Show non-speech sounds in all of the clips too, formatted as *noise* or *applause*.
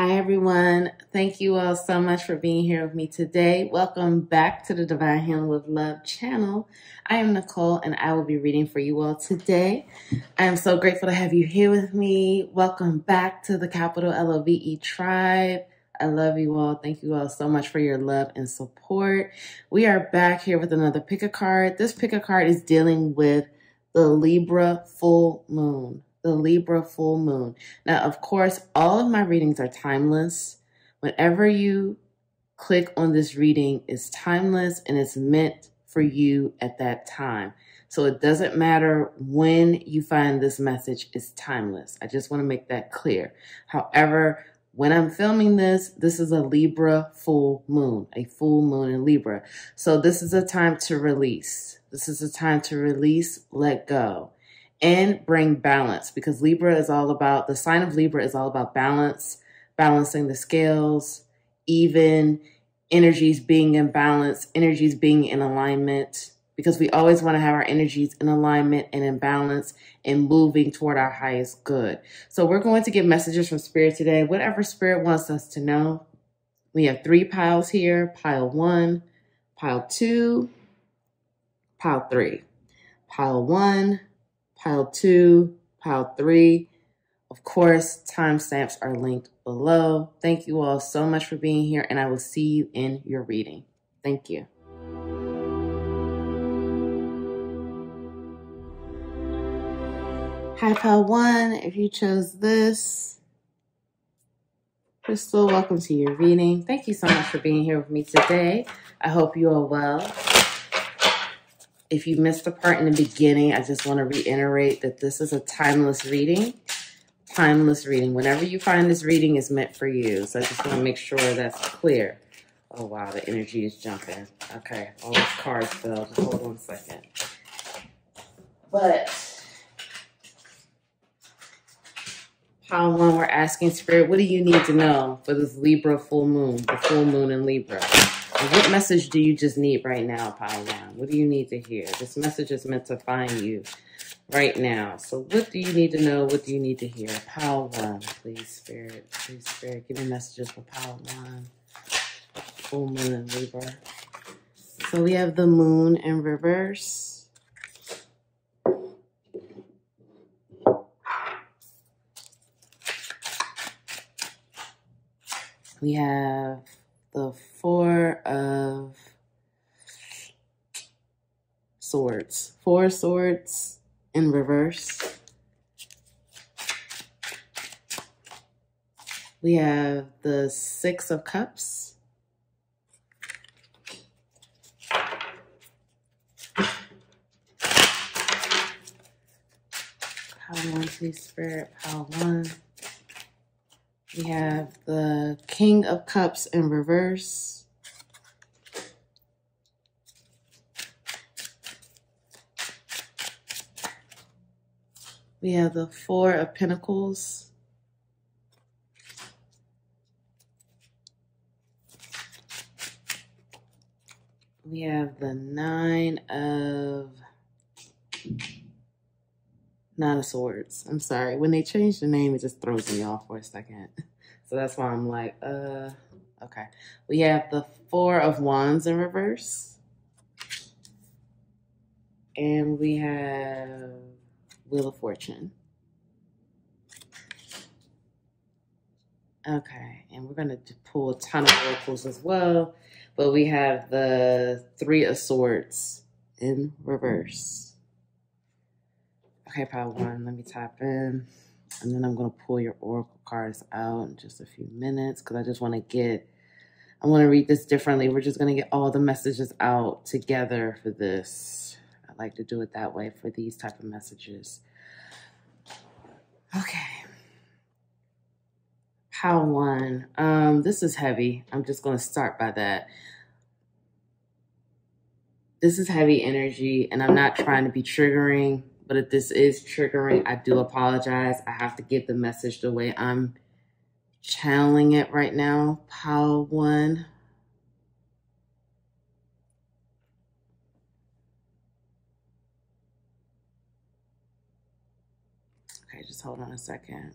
Hi, everyone. Thank you all so much for being here with me today. Welcome back to the Divine Healing with Love channel. I am Nicole and I will be reading for you all today. I am so grateful to have you here with me. Welcome back to the capital L O V E tribe. I love you all. Thank you all so much for your love and support. We are back here with another pick a card. This pick a card is dealing with the Libra full moon the Libra full moon. Now, of course, all of my readings are timeless. Whenever you click on this reading, it's timeless and it's meant for you at that time. So it doesn't matter when you find this message, it's timeless. I just want to make that clear. However, when I'm filming this, this is a Libra full moon, a full moon in Libra. So this is a time to release. This is a time to release, let go and bring balance because Libra is all about the sign of Libra is all about balance, balancing the scales, even energies being in balance, energies being in alignment because we always want to have our energies in alignment and in balance and moving toward our highest good. So we're going to get messages from spirit today, whatever spirit wants us to know. We have three piles here, pile 1, pile 2, pile 3. Pile 1, pile two, pile three. Of course, timestamps are linked below. Thank you all so much for being here, and I will see you in your reading. Thank you. Hi, pile one. If you chose this, Crystal, welcome to your reading. Thank you so much for being here with me today. I hope you are well. If you missed the part in the beginning, I just want to reiterate that this is a timeless reading. Timeless reading. Whenever you find this reading is meant for you. So I just want to make sure that's clear. Oh, wow, the energy is jumping. Okay, all those cards fell. Just hold on a second. But pile one, we're asking Spirit, what do you need to know for this Libra full moon, the full moon in Libra? What message do you just need right now, Pile One? What do you need to hear? This message is meant to find you right now. So what do you need to know? What do you need to hear? Pile One, please, Spirit. Please, Spirit, give me messages for Pile One. Full Moon and Libra. So we have the Moon in reverse. We have the Four of Swords. Four Swords in reverse. We have the Six of Cups. Pile one, please, Spirit. Pile one. We have the King of Cups in reverse. We have the Four of Pentacles. We have the Nine of Nine of Swords. I'm sorry. When they change the name, it just throws me off for a second. *laughs* So that's why I'm like, uh, okay. We have the Four of Wands in reverse. And we have Wheel of Fortune. Okay, and we're going to pull a ton of oracles as well. But we have the Three of Swords in reverse. Okay, pile one, let me tap in. And then I'm going to pull your oracle cards out in just a few minutes because I just want to get, I want to read this differently. We're just going to get all the messages out together for this. I like to do it that way for these type of messages. Okay. Pile one. Um, this is heavy. I'm just going to start by that. This is heavy energy, and I'm not trying to be triggering but if this is triggering, I do apologize. I have to get the message the way I'm channeling it right now. Pile one. Okay, just hold on a second.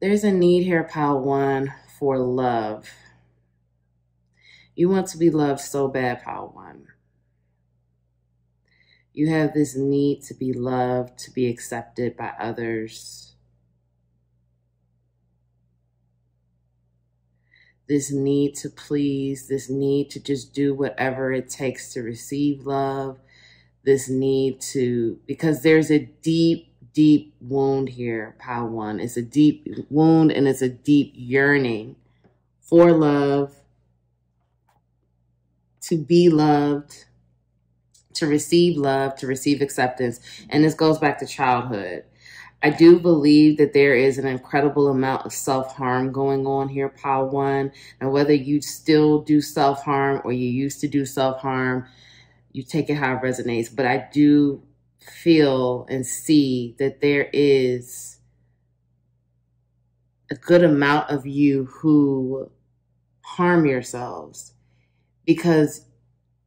There's a need here, pile one, for love. You want to be loved so bad, Pile One. You have this need to be loved, to be accepted by others. This need to please, this need to just do whatever it takes to receive love, this need to, because there's a deep deep wound here, Pile One. It's a deep wound and it's a deep yearning for love, to be loved, to receive love, to receive acceptance. And this goes back to childhood. I do believe that there is an incredible amount of self harm going on here, Pile One. And whether you still do self harm or you used to do self harm, you take it how it resonates. But I do feel and see that there is a good amount of you who harm yourselves because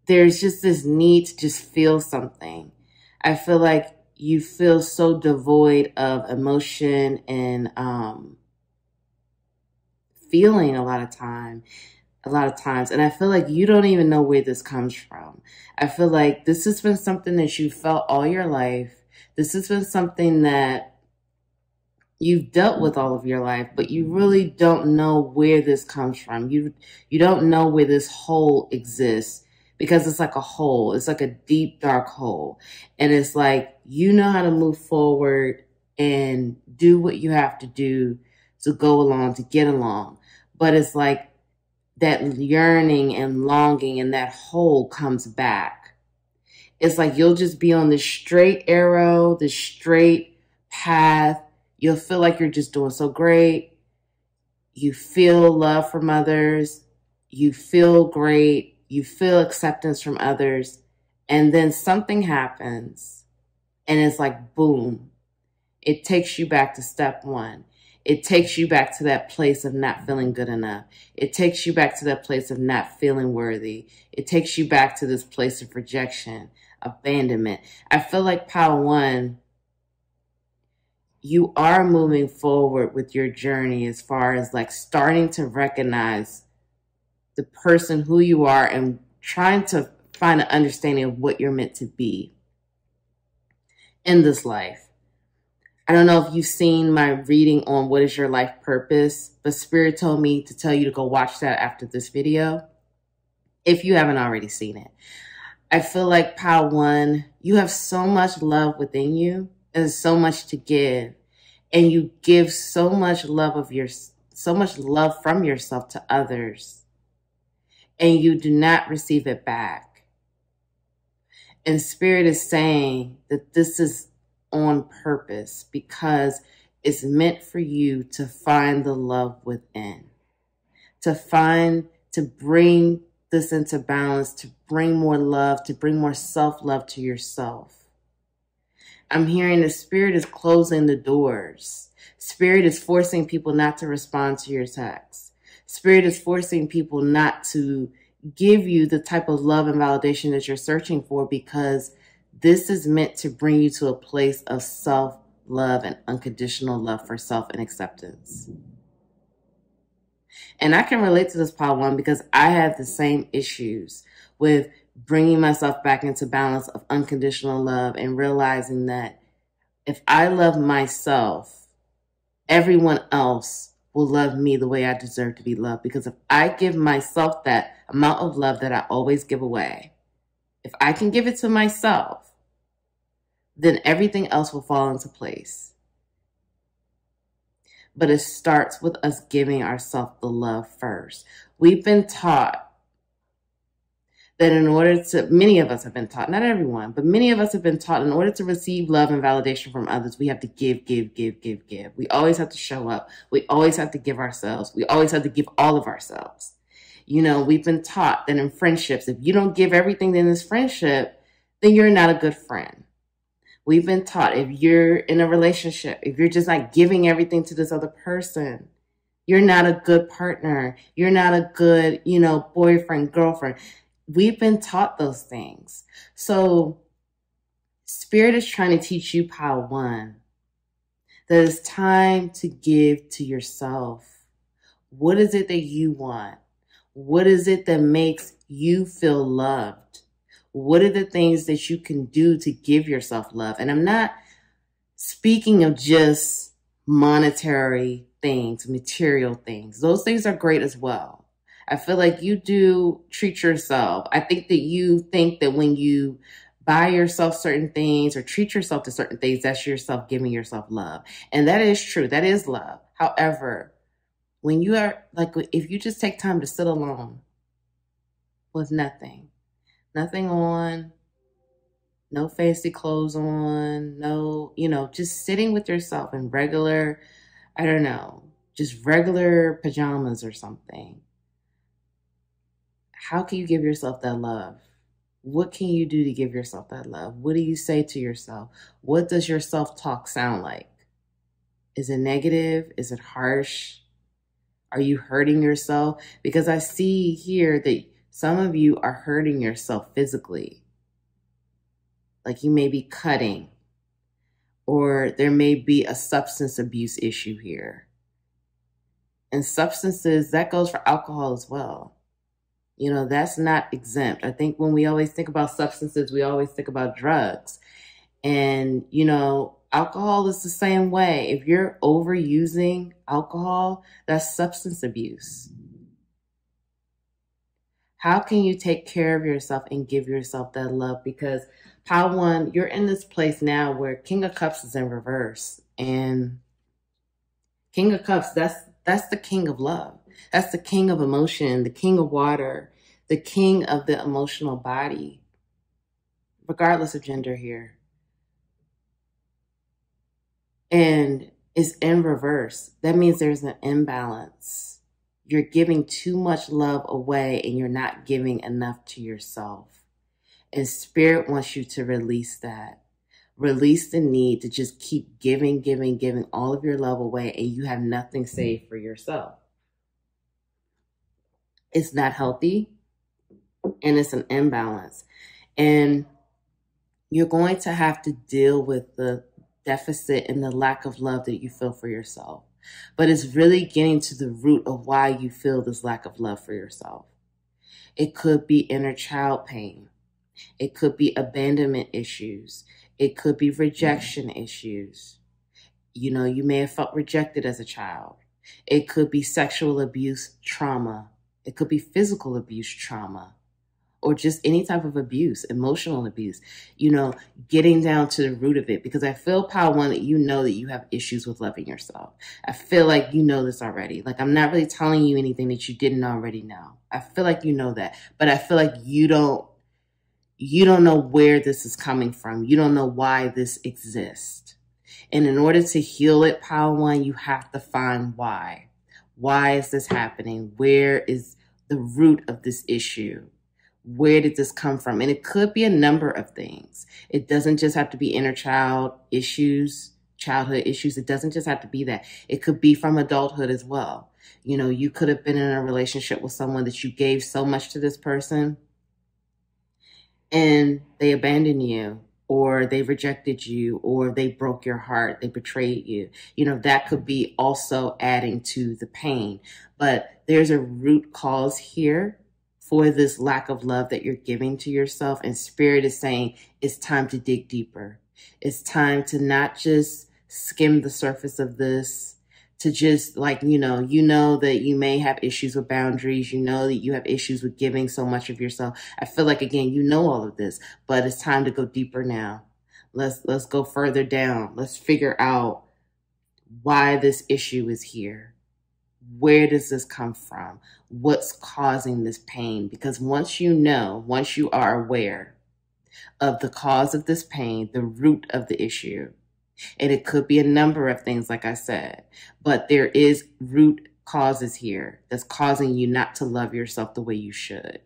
there's just this need to just feel something. I feel like you feel so devoid of emotion and um, feeling a lot of time a lot of times. And I feel like you don't even know where this comes from. I feel like this has been something that you felt all your life. This has been something that you've dealt with all of your life, but you really don't know where this comes from. You you don't know where this hole exists because it's like a hole. It's like a deep dark hole. And it's like you know how to move forward and do what you have to do to go along, to get along. But it's like that yearning and longing and that hole comes back. It's like you'll just be on the straight arrow, the straight path. You'll feel like you're just doing so great. You feel love from others. You feel great. You feel acceptance from others. And then something happens and it's like, boom. It takes you back to step one. It takes you back to that place of not feeling good enough. It takes you back to that place of not feeling worthy. It takes you back to this place of rejection, abandonment. I feel like Pile One, you are moving forward with your journey as far as like starting to recognize the person who you are and trying to find an understanding of what you're meant to be in this life. I don't know if you've seen my reading on what is your life purpose, but Spirit told me to tell you to go watch that after this video if you haven't already seen it. I feel like Pile One, you have so much love within you and so much to give. And you give so much love of your so much love from yourself to others. And you do not receive it back. And Spirit is saying that this is on purpose because it's meant for you to find the love within, to find, to bring this into balance, to bring more love, to bring more self love to yourself. I'm hearing the spirit is closing the doors. Spirit is forcing people not to respond to your texts. Spirit is forcing people not to give you the type of love and validation that you're searching for because this is meant to bring you to a place of self love and unconditional love for self and acceptance. And I can relate to this Pile One because I have the same issues with bringing myself back into balance of unconditional love and realizing that if I love myself, everyone else will love me the way I deserve to be loved. Because if I give myself that amount of love that I always give away, if I can give it to myself, then everything else will fall into place. But it starts with us giving ourselves the love first. We've been taught that in order to, many of us have been taught, not everyone, but many of us have been taught in order to receive love and validation from others, we have to give, give, give, give, give. We always have to show up. We always have to give ourselves. We always have to give all of ourselves. You know, we've been taught that in friendships, if you don't give everything in this friendship, then you're not a good friend. We've been taught if you're in a relationship, if you're just like giving everything to this other person, you're not a good partner. You're not a good, you know, boyfriend, girlfriend. We've been taught those things. So Spirit is trying to teach you Pile One That it's time to give to yourself. What is it that you want? What is it that makes you feel loved? What are the things that you can do to give yourself love? And I'm not speaking of just monetary things, material things. Those things are great as well. I feel like you do treat yourself. I think that you think that when you buy yourself certain things or treat yourself to certain things, that's yourself giving yourself love. And that is true. That is love. However, when you are like, if you just take time to sit alone with nothing, nothing on, no fancy clothes on, no, you know, just sitting with yourself in regular, I don't know, just regular pajamas or something. How can you give yourself that love? What can you do to give yourself that love? What do you say to yourself? What does your self talk sound like? Is it negative? Is it harsh? Are you hurting yourself? Because I see here that some of you are hurting yourself physically. Like you may be cutting, or there may be a substance abuse issue here. And substances, that goes for alcohol as well. You know, that's not exempt. I think when we always think about substances, we always think about drugs. And, you know, alcohol is the same way. If you're overusing alcohol, that's substance abuse. How can you take care of yourself and give yourself that love? Because how one, you're in this place now where King of Cups is in reverse. And King of Cups, that's that's the king of love. That's the king of emotion, the king of water, the king of the emotional body, regardless of gender here. And is in reverse. That means there's an imbalance you're giving too much love away and you're not giving enough to yourself. And spirit wants you to release that. Release the need to just keep giving, giving, giving all of your love away and you have nothing saved for yourself. It's not healthy and it's an imbalance. And you're going to have to deal with the deficit and the lack of love that you feel for yourself but it's really getting to the root of why you feel this lack of love for yourself. It could be inner child pain. It could be abandonment issues. It could be rejection issues. You know, you may have felt rejected as a child. It could be sexual abuse trauma. It could be physical abuse trauma or just any type of abuse, emotional abuse, you know, getting down to the root of it. Because I feel, Pile One, that you know that you have issues with loving yourself. I feel like you know this already. Like, I'm not really telling you anything that you didn't already know. I feel like you know that. But I feel like you don't, you don't know where this is coming from. You don't know why this exists. And in order to heal it, Pile One, you have to find why. Why is this happening? Where is the root of this issue? where did this come from? And it could be a number of things. It doesn't just have to be inner child issues, childhood issues. It doesn't just have to be that. It could be from adulthood as well. You know, you could have been in a relationship with someone that you gave so much to this person and they abandoned you or they rejected you or they broke your heart, they betrayed you. You know, that could be also adding to the pain. But there's a root cause here for this lack of love that you're giving to yourself. And Spirit is saying it's time to dig deeper. It's time to not just skim the surface of this, to just like, you know, you know that you may have issues with boundaries. You know that you have issues with giving so much of yourself. I feel like, again, you know all of this, but it's time to go deeper now. Let's, let's go further down. Let's figure out why this issue is here where does this come from? What's causing this pain? Because once you know, once you are aware of the cause of this pain, the root of the issue, and it could be a number of things, like I said, but there is root causes here that's causing you not to love yourself the way you should.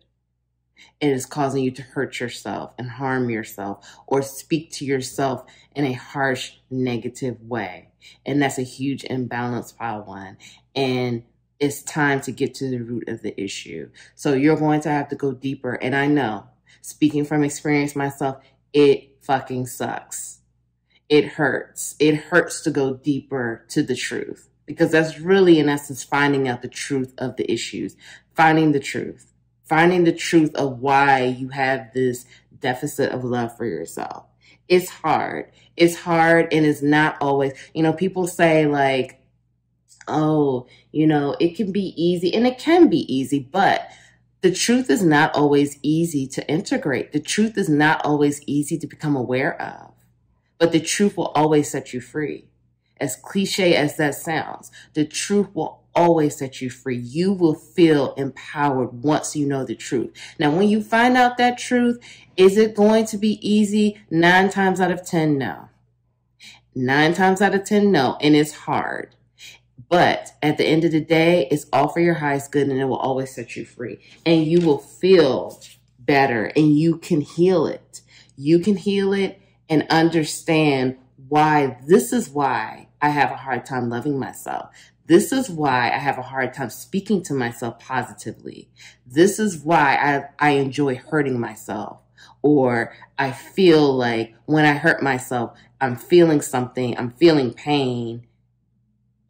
And It is causing you to hurt yourself and harm yourself or speak to yourself in a harsh, negative way. And that's a huge imbalance, pile one. And it's time to get to the root of the issue. So you're going to have to go deeper. And I know, speaking from experience myself, it fucking sucks. It hurts. It hurts to go deeper to the truth because that's really, in essence, finding out the truth of the issues, finding the truth, finding the truth of why you have this deficit of love for yourself. It's hard. It's hard and it's not always, you know, people say like, oh, you know, it can be easy and it can be easy, but the truth is not always easy to integrate. The truth is not always easy to become aware of, but the truth will always set you free. As cliche as that sounds, the truth will always set you free. You will feel empowered once you know the truth. Now, when you find out that truth, is it going to be easy? Nine times out of 10, no. Nine times out of 10, no. And it's hard. But at the end of the day, it's all for your highest good and it will always set you free. And you will feel better and you can heal it. You can heal it and understand why this is why I have a hard time loving myself. This is why I have a hard time speaking to myself positively. This is why I, I enjoy hurting myself. Or I feel like when I hurt myself, I'm feeling something, I'm feeling pain,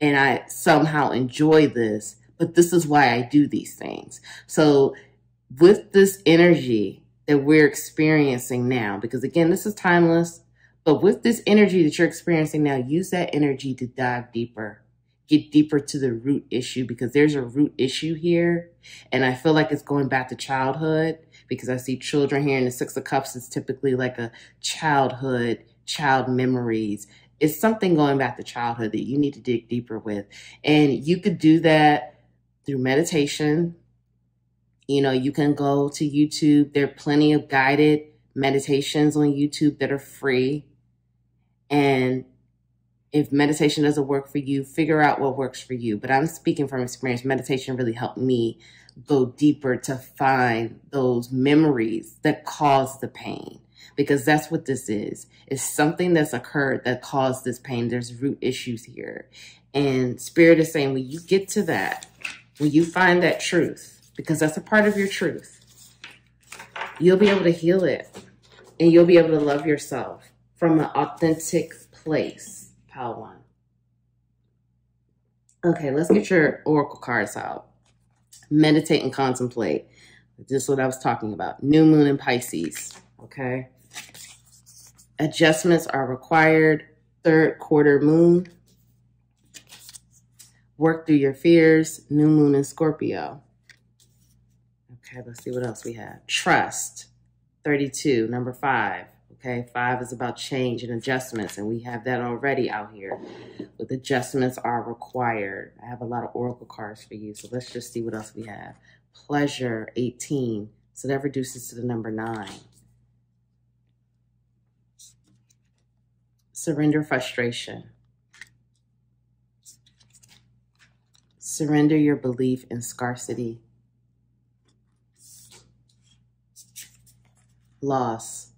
and I somehow enjoy this, but this is why I do these things. So, with this energy that we're experiencing now, because again, this is timeless, but with this energy that you're experiencing now, use that energy to dive deeper, get deeper to the root issue because there's a root issue here. And I feel like it's going back to childhood because I see children here in the Six of Cups is typically like a childhood, child memories it's something going back to childhood that you need to dig deeper with. And you could do that through meditation. You know, you can go to YouTube. There are plenty of guided meditations on YouTube that are free. And if meditation doesn't work for you, figure out what works for you. But I'm speaking from experience. Meditation really helped me go deeper to find those memories that cause the pain because that's what this is. It's something that's occurred that caused this pain. There's root issues here. And Spirit is saying, when you get to that, when you find that truth, because that's a part of your truth, you'll be able to heal it and you'll be able to love yourself from an authentic place. Pile one. Okay, let's get your oracle cards out. Meditate and contemplate. This is what I was talking about. New moon in Pisces. Okay. Adjustments are required. Third quarter moon. Work through your fears. New moon in Scorpio. Okay, let's see what else we have. Trust. 32, number five. Okay, five is about change and adjustments, and we have that already out here. With adjustments are required. I have a lot of oracle cards for you, so let's just see what else we have. Pleasure, 18. So that reduces to the number nine. Surrender frustration. Surrender your belief in scarcity. Loss.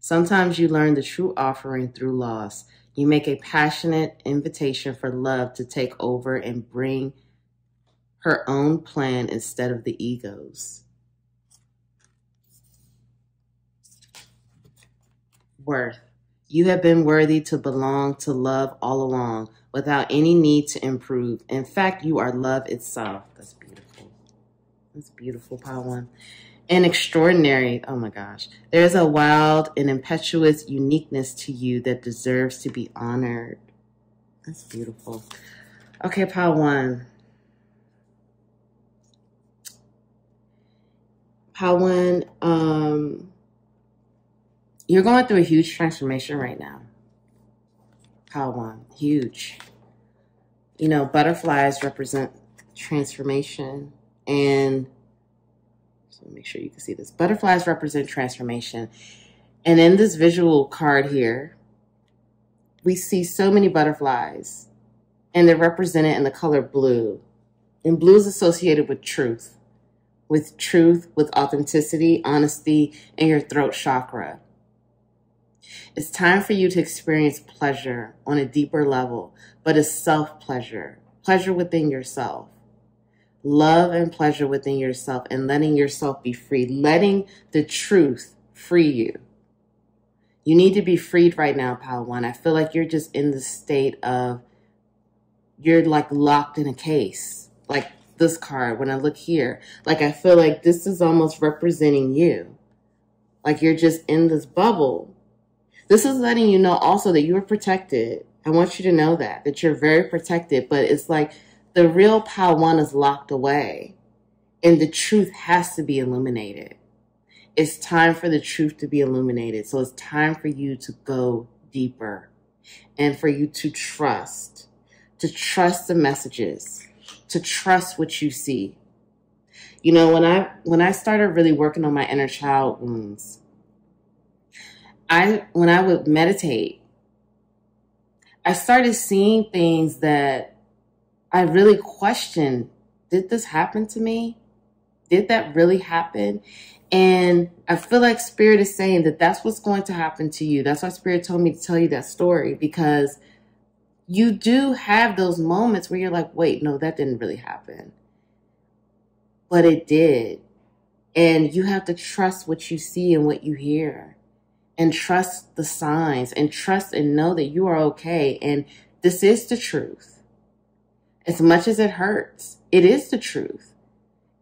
Sometimes you learn the true offering through loss. You make a passionate invitation for love to take over and bring her own plan instead of the ego's. Worth. You have been worthy to belong to love all along without any need to improve. In fact, you are love itself. That's beautiful. That's beautiful, One. And extraordinary. Oh my gosh. There's a wild and impetuous uniqueness to you that deserves to be honored. That's beautiful. Okay, pile one. Pile one, um, you're going through a huge transformation right now. Pile one, huge. You know, butterflies represent transformation and make sure you can see this. Butterflies represent transformation. And in this visual card here, we see so many butterflies and they're represented in the color blue. And blue is associated with truth, with truth, with authenticity, honesty, and your throat chakra. It's time for you to experience pleasure on a deeper level, but it's self pleasure, pleasure within yourself. Love and pleasure within yourself and letting yourself be free, letting the truth free you. You need to be freed right now, One. I feel like you're just in the state of you're like locked in a case. Like this card, when I look here, like I feel like this is almost representing you. Like you're just in this bubble. This is letting you know also that you are protected. I want you to know that, that you're very protected, but it's like the real One is locked away and the truth has to be illuminated. It's time for the truth to be illuminated. So it's time for you to go deeper and for you to trust, to trust the messages, to trust what you see. You know, when I when I started really working on my inner child wounds, I when I would meditate, I started seeing things that I really questioned. Did this happen to me? Did that really happen? And I feel like Spirit is saying that that's what's going to happen to you. That's why Spirit told me to tell you that story because you do have those moments where you're like, wait, no, that didn't really happen. But it did. And you have to trust what you see and what you hear and trust the signs and trust and know that you are okay. And this is the truth. As much as it hurts, it is the truth.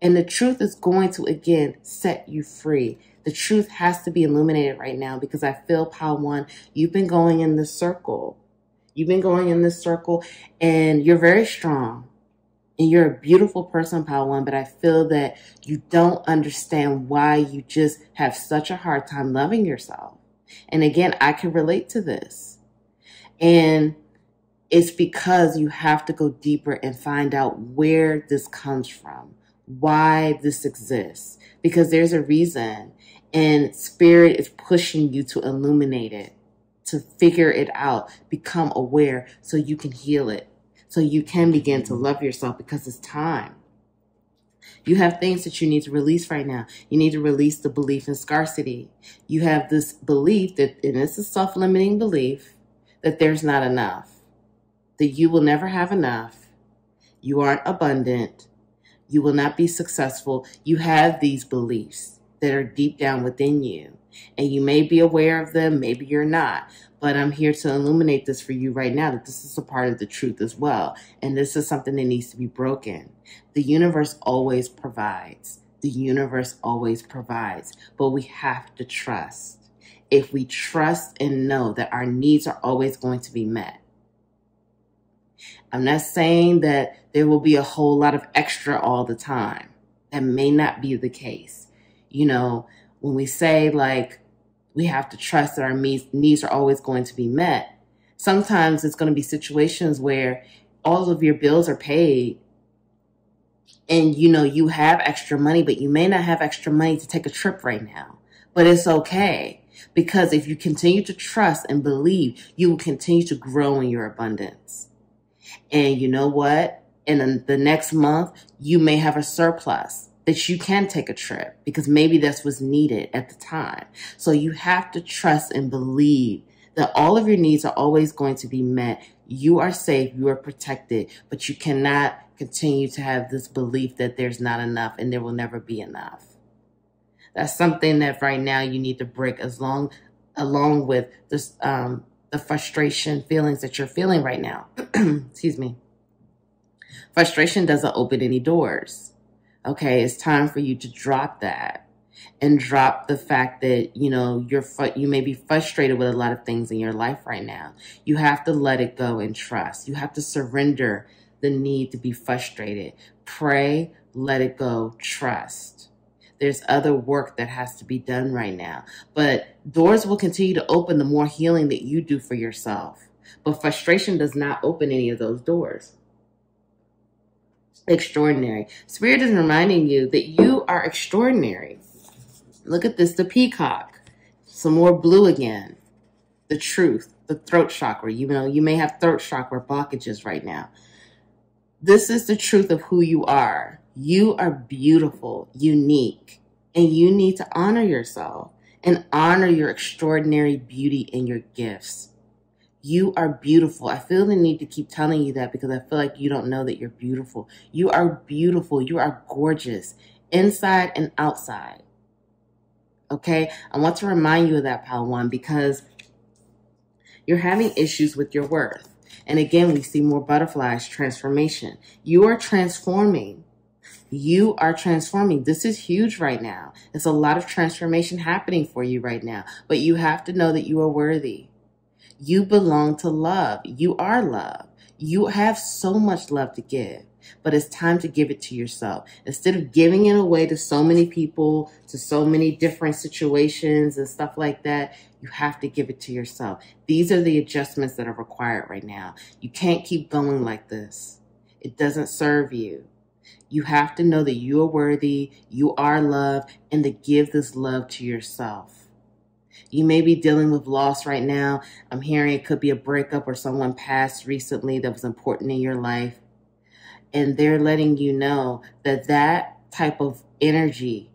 And the truth is going to again set you free. The truth has to be illuminated right now because I feel, Pile One, you've been going in this circle. You've been going in this circle and you're very strong. And you're a beautiful person, Pile One, but I feel that you don't understand why you just have such a hard time loving yourself. And again, I can relate to this. And it's because you have to go deeper and find out where this comes from why this exists because there's a reason and spirit is pushing you to illuminate it to figure it out become aware so you can heal it so you can begin to love yourself because it's time you have things that you need to release right now. You need to release the belief in scarcity. You have this belief that, and it's a self limiting belief, that there's not enough, that you will never have enough, you aren't abundant, you will not be successful. You have these beliefs that are deep down within you. And you may be aware of them, maybe you're not. But I'm here to illuminate this for you right now that this is a part of the truth as well. And this is something that needs to be broken. The universe always provides. The universe always provides. But we have to trust. If we trust and know that our needs are always going to be met, I'm not saying that there will be a whole lot of extra all the time. That may not be the case. You know, when we say like we have to trust that our needs are always going to be met, sometimes it's going to be situations where all of your bills are paid and you know you have extra money but you may not have extra money to take a trip right now but it's okay because if you continue to trust and believe you will continue to grow in your abundance and you know what? In the next month, you may have a surplus that you can take a trip because maybe that's what's needed at the time. So you have to trust and believe that all of your needs are always going to be met. You are safe, you are protected, but you cannot continue to have this belief that there's not enough and there will never be enough. That's something that right now you need to break as long along with this um, the frustration feelings that you're feeling right now. *clears throat* Excuse me. Frustration doesn't open any doors. Okay, it's time for you to drop that and drop the fact that, you know, you're you may be frustrated with a lot of things in your life right now. You have to let it go and trust. You have to surrender the need to be frustrated. Pray, let it go, trust. There's other work that has to be done right now. But doors will continue to open the more healing that you do for yourself. But frustration does not open any of those doors. Extraordinary. Spirit is reminding you that you are extraordinary. Look at this, the peacock. Some more blue again. The truth, the throat chakra. You know, you may have throat chakra blockages right now. This is the truth of who you are. You are beautiful, unique, and you need to honor yourself and honor your extraordinary beauty and your gifts. You are beautiful. I feel the need to keep telling you that because I feel like you don't know that you're beautiful. You are beautiful. You are gorgeous inside and outside. Okay? I want to remind you of that, Pal One, because You're having issues with your worth. And again, we see more butterflies, transformation. You are transforming. You are transforming. This is huge right now. It's a lot of transformation happening for you right now. But you have to know that you are worthy. You belong to love. You are love. You have so much love to give but it's time to give it to yourself. Instead of giving it away to so many people, to so many different situations and stuff like that, you have to give it to yourself. These are the adjustments that are required right now. You can't keep going like this. It doesn't serve you. You have to know that you are worthy, you are loved, and to give this love to yourself. You may be dealing with loss right now. I'm hearing it could be a breakup or someone passed recently that was important in your life and they're letting you know that that type of energy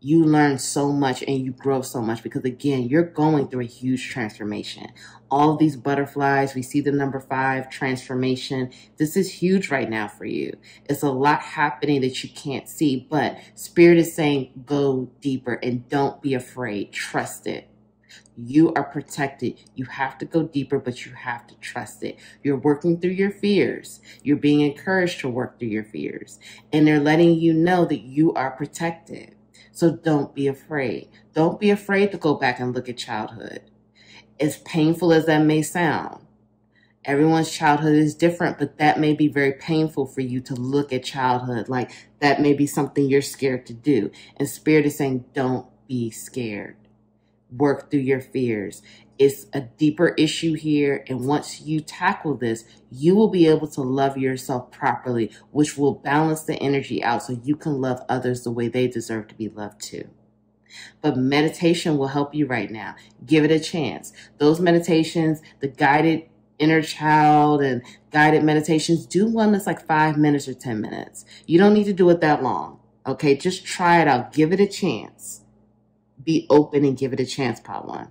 you learn so much and you grow so much because again you're going through a huge transformation all these butterflies we see the number five transformation this is huge right now for you it's a lot happening that you can't see but spirit is saying go deeper and don't be afraid trust it you are protected. You have to go deeper, but you have to trust it. You're working through your fears. You're being encouraged to work through your fears. And they're letting you know that you are protected. So don't be afraid. Don't be afraid to go back and look at childhood. As painful as that may sound, everyone's childhood is different, but that may be very painful for you to look at childhood. Like that may be something you're scared to do. And Spirit is saying, don't be scared work through your fears. It's a deeper issue here. And once you tackle this, you will be able to love yourself properly, which will balance the energy out so you can love others the way they deserve to be loved too. But meditation will help you right now. Give it a chance. Those meditations, the guided inner child and guided meditations, do one that's like five minutes or 10 minutes. You don't need to do it that long. Okay, just try it out. Give it a chance be open and give it a chance, Pile One.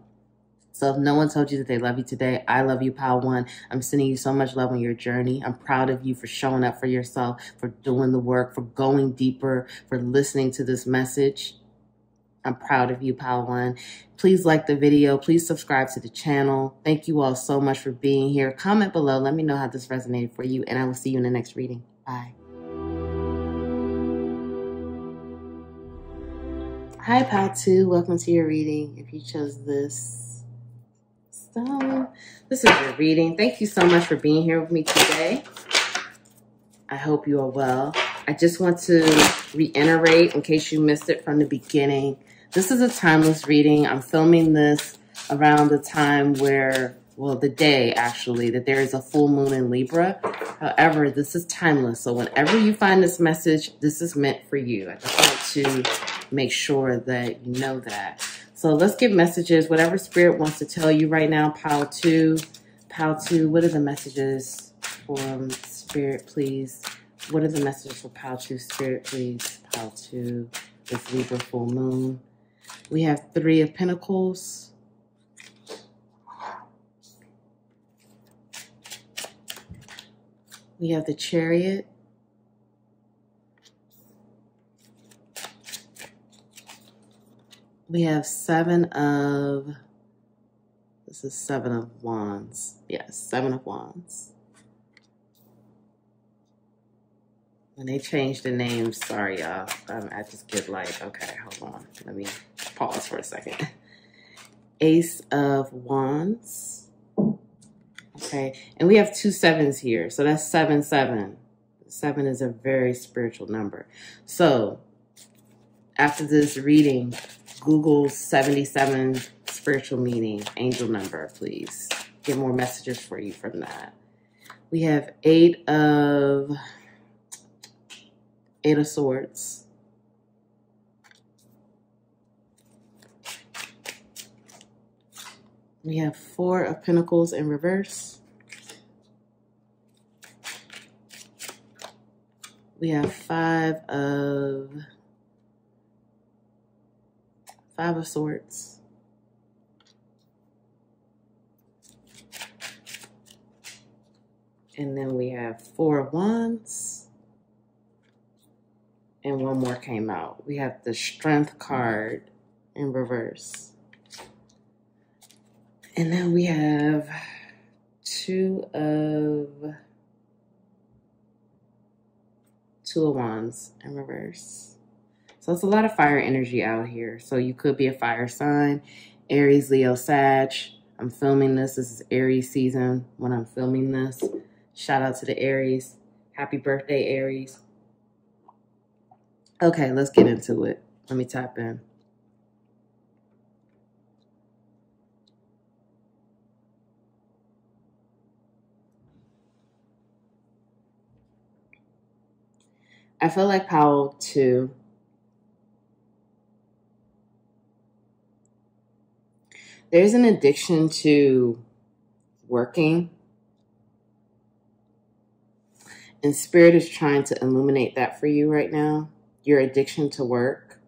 So if no one told you that they love you today, I love you, Pal One. I'm sending you so much love on your journey. I'm proud of you for showing up for yourself, for doing the work, for going deeper, for listening to this message. I'm proud of you, Pal One. Please like the video. Please subscribe to the channel. Thank you all so much for being here. Comment below. Let me know how this resonated for you, and I will see you in the next reading. Bye. Hi, Pal 2. Welcome to your reading. If you chose this, so this is your reading. Thank you so much for being here with me today. I hope you are well. I just want to reiterate, in case you missed it from the beginning, this is a timeless reading. I'm filming this around the time where, well, the day actually, that there is a full moon in Libra. However, this is timeless. So whenever you find this message, this is meant for you. I just want to make sure that you know that. So let's get messages. Whatever spirit wants to tell you right now, pile two, pile two. What are the messages for spirit, please? What are the messages for pile two, spirit, please? Pile two, this Libra full moon. We have three of pentacles. We have the chariot. We have seven of, this is seven of wands. Yes, seven of wands. When they changed the names, sorry y'all, um, I just get like, okay, hold on. Let me pause for a second. Ace of wands. Okay, and we have two sevens here. So that's seven, seven. Seven is a very spiritual number. So after this reading, Google 77 spiritual meaning, angel number, please. Get more messages for you from that. We have eight of eight of swords. We have four of pentacles in reverse. We have five of Five of Swords. And then we have Four of Wands. And one more came out. We have the Strength card in reverse. And then we have two of two of wands in reverse. So it's a lot of fire energy out here. So you could be a fire sign, Aries, Leo, Sag. I'm filming this. This is Aries season when I'm filming this. Shout out to the Aries. Happy birthday, Aries. Okay, let's get into it. Let me tap in. I feel like Pile 2. There's an addiction to working. And Spirit is trying to illuminate that for you right now. Your addiction to work.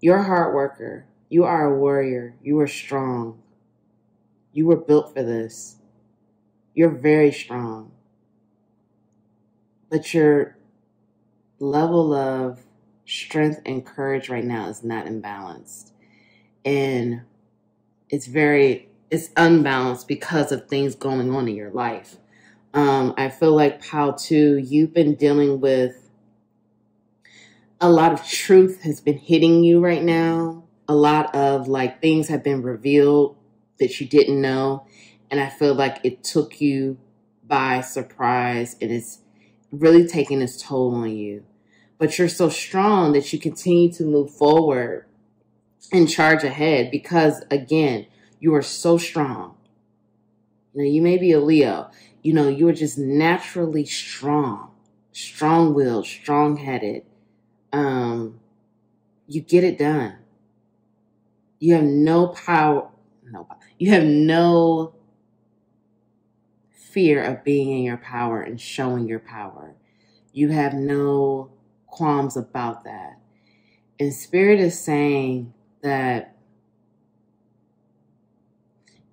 You're a hard worker. You are a warrior. You are strong. You were built for this. You're very strong but your level of strength and courage right now is not imbalanced. And it's very, it's unbalanced because of things going on in your life. Um, I feel like how too, you've been dealing with a lot of truth has been hitting you right now. A lot of like things have been revealed that you didn't know. And I feel like it took you by surprise and it's really taking its toll on you. But you're so strong that you continue to move forward and charge ahead because, again, you are so strong. You know, you may be a Leo. You know, you are just naturally strong, strong willed, strong headed. Um, you get it done. You have no power. No, you have no fear of being in your power and showing your power. You have no qualms about that. And Spirit is saying that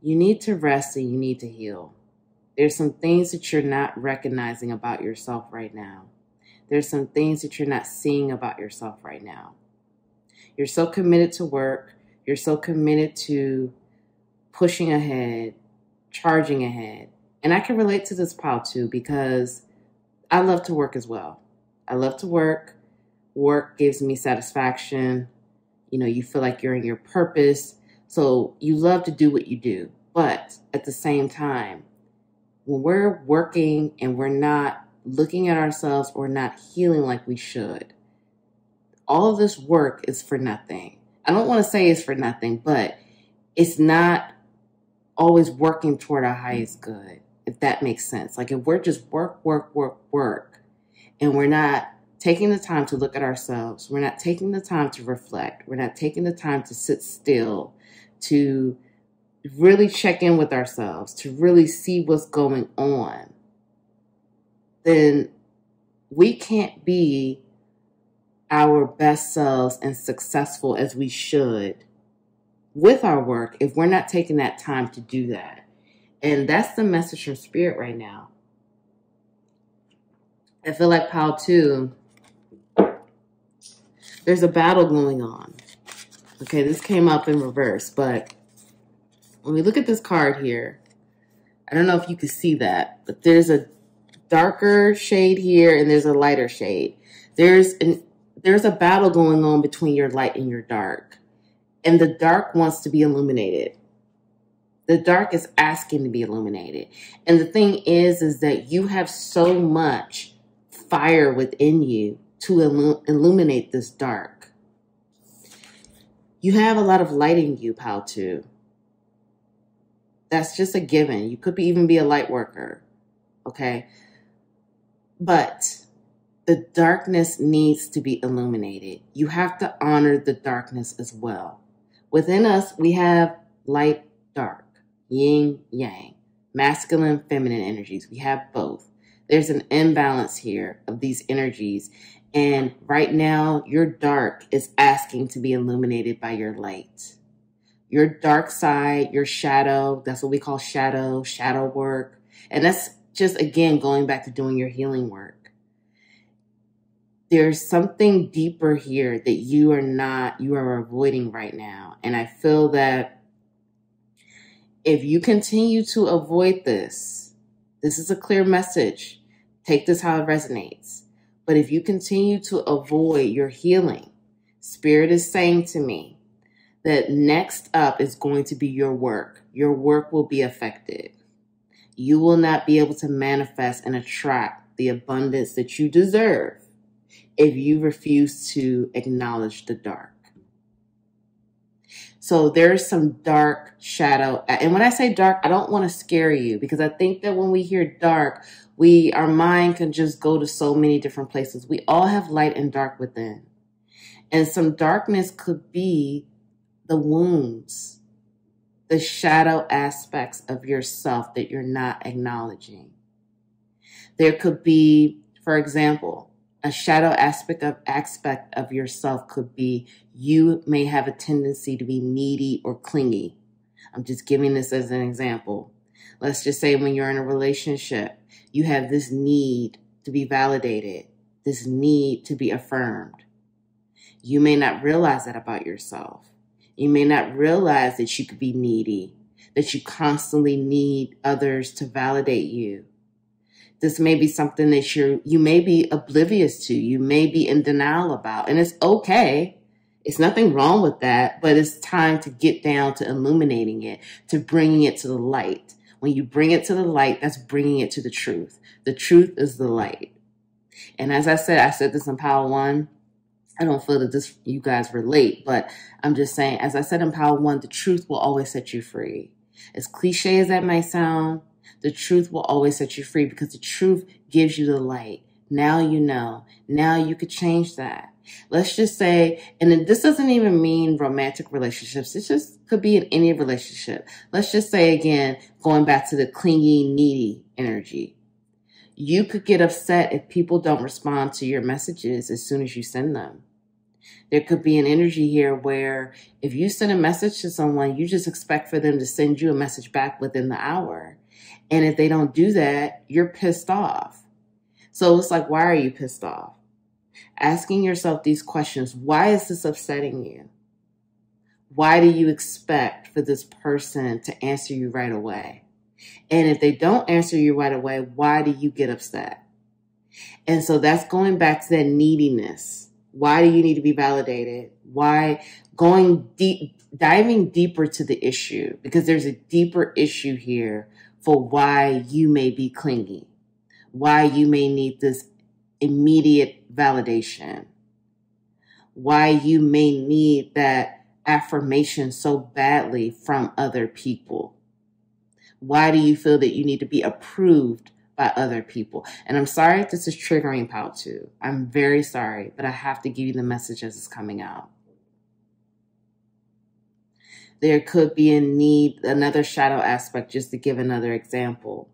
you need to rest and you need to heal. There's some things that you're not recognizing about yourself right now. There's some things that you're not seeing about yourself right now. You're so committed to work. You're so committed to pushing ahead, charging ahead. And I can relate to this pile too because I love to work as well. I love to work. Work gives me satisfaction. You know, you feel like you're in your purpose. So you love to do what you do. But at the same time, when we're working and we're not looking at ourselves or not healing like we should, all of this work is for nothing. I don't want to say it's for nothing, but it's not always working toward our highest good if that makes sense. Like if we're just work, work, work, work, and we're not taking the time to look at ourselves, we're not taking the time to reflect, we're not taking the time to sit still, to really check in with ourselves, to really see what's going on, then we can't be our best selves and successful as we should with our work if we're not taking that time to do that. And that's the message from spirit right now. I feel like Pile 2, there's a battle going on. Okay, this came up in reverse, but when we look at this card here, I don't know if you can see that, but there's a darker shade here and there's a lighter shade. There's an there's a battle going on between your light and your dark. And the dark wants to be illuminated. The dark is asking to be illuminated. And the thing is, is that you have so much fire within you to illu- illuminate this dark. You have a lot of light in you, Pile 2. That's just a given. You could be, even be a light worker. Okay. But the darkness needs to be illuminated. You have to honor the darkness as well. Within us, we have light, dark yin yang, masculine, feminine energies. We have both. There's an imbalance here of these energies. And right now, your dark is asking to be illuminated by your light. Your dark side, your shadow, that's what we call shadow, shadow work. And that's just, again, going back to doing your healing work. There's something deeper here that you are not, you are avoiding right now. And I feel that If you continue to avoid this, this is a clear message. Take this how it resonates. But if you continue to avoid your healing, Spirit is saying to me that next up is going to be your work. Your work will be affected. You will not be able to manifest and attract the abundance that you deserve if you refuse to acknowledge the dark. So there's some dark shadow. And when I say dark, I don't want to scare you because I think that when we hear dark, we our mind can just go to so many different places. We all have light and dark within. And some darkness could be the wounds, the shadow aspects of yourself that you're not acknowledging. There could be, for example, a shadow aspect of aspect of yourself could be you may have a tendency to be needy or clingy. I'm just giving this as an example. Let's just say when you're in a relationship, you have this need to be validated, this need to be affirmed. You may not realize that about yourself. You may not realize that you could be needy, that you constantly need others to validate you this may be something that you you may be oblivious to, you may be in denial about, and it's okay. It's nothing wrong with that, but it's time to get down to illuminating it, to bringing it to the light. When you bring it to the light, that's bringing it to the truth. The truth is the light. And as I said, I said this in Pile One. I don't feel that this you guys relate, but I'm just saying, as I said in Pile One, the truth will always set you free. As cliche as that might sound, the truth will always set you free because the truth gives you the light. Now you know. Now you could change that. Let's just say, and this doesn't even mean romantic relationships. It just could be in any relationship. Let's just say again, going back to the clingy, needy energy. You could get upset if people don't respond to your messages as soon as you send them. There could be an energy here where if you send a message to someone, you just expect for them to send you a message back within the hour. And if they don't do that, you're pissed off. So it's like, why are you pissed off? Asking yourself these questions why is this upsetting you? Why do you expect for this person to answer you right away? And if they don't answer you right away, why do you get upset? And so that's going back to that neediness. Why do you need to be validated? Why going deep, diving deeper to the issue? Because there's a deeper issue here for why you may be clingy, why you may need this immediate validation, why you may need that affirmation so badly from other people. Why do you feel that you need to be approved by other people? And I'm sorry if this is triggering Pile 2. I'm very sorry, but I have to give you the message as it's coming out. There could be a need, another shadow aspect, just to give another example.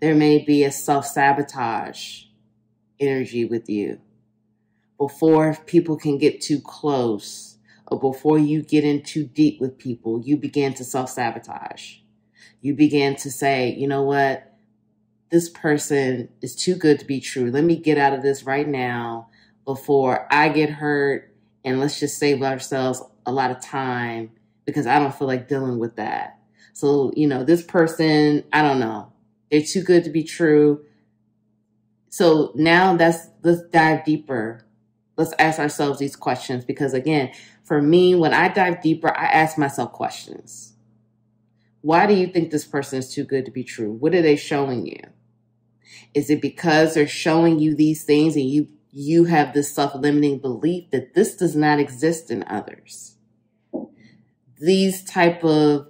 There may be a self sabotage energy with you. Before people can get too close, or before you get in too deep with people, you begin to self sabotage. You begin to say, you know what? This person is too good to be true. Let me get out of this right now before I get hurt and let's just save ourselves a lot of time because I don't feel like dealing with that. So, you know, this person, I don't know, they're too good to be true. So now that's, let's dive deeper. Let's ask ourselves these questions because again, for me, when I dive deeper, I ask myself questions. Why do you think this person is too good to be true? What are they showing you? Is it because they're showing you these things and you you have this self-limiting belief that this does not exist in others. These type of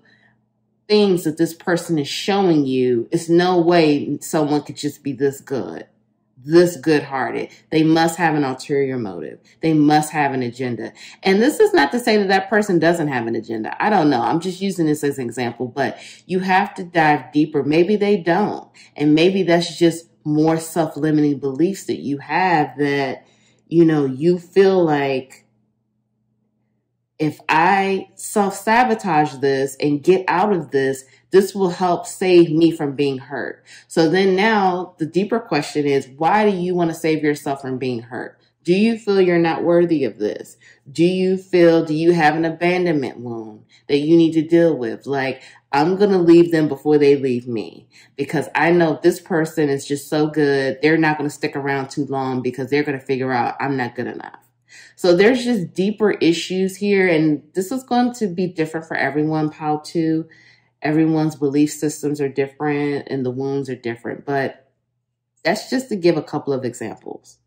things that this person is showing you, it's no way someone could just be this good, this good hearted. They must have an ulterior motive. They must have an agenda. And this is not to say that that person doesn't have an agenda. I don't know. I'm just using this as an example, but you have to dive deeper. Maybe they don't. And maybe that's just more self-limiting beliefs that you have that you know you feel like if i self-sabotage this and get out of this this will help save me from being hurt so then now the deeper question is why do you want to save yourself from being hurt Do you feel you're not worthy of this? Do you feel, do you have an abandonment wound that you need to deal with? Like, I'm going to leave them before they leave me because I know this person is just so good. They're not going to stick around too long because they're going to figure out I'm not good enough. So there's just deeper issues here. And this is going to be different for everyone, Pile 2. Everyone's belief systems are different and the wounds are different. But that's just to give a couple of examples.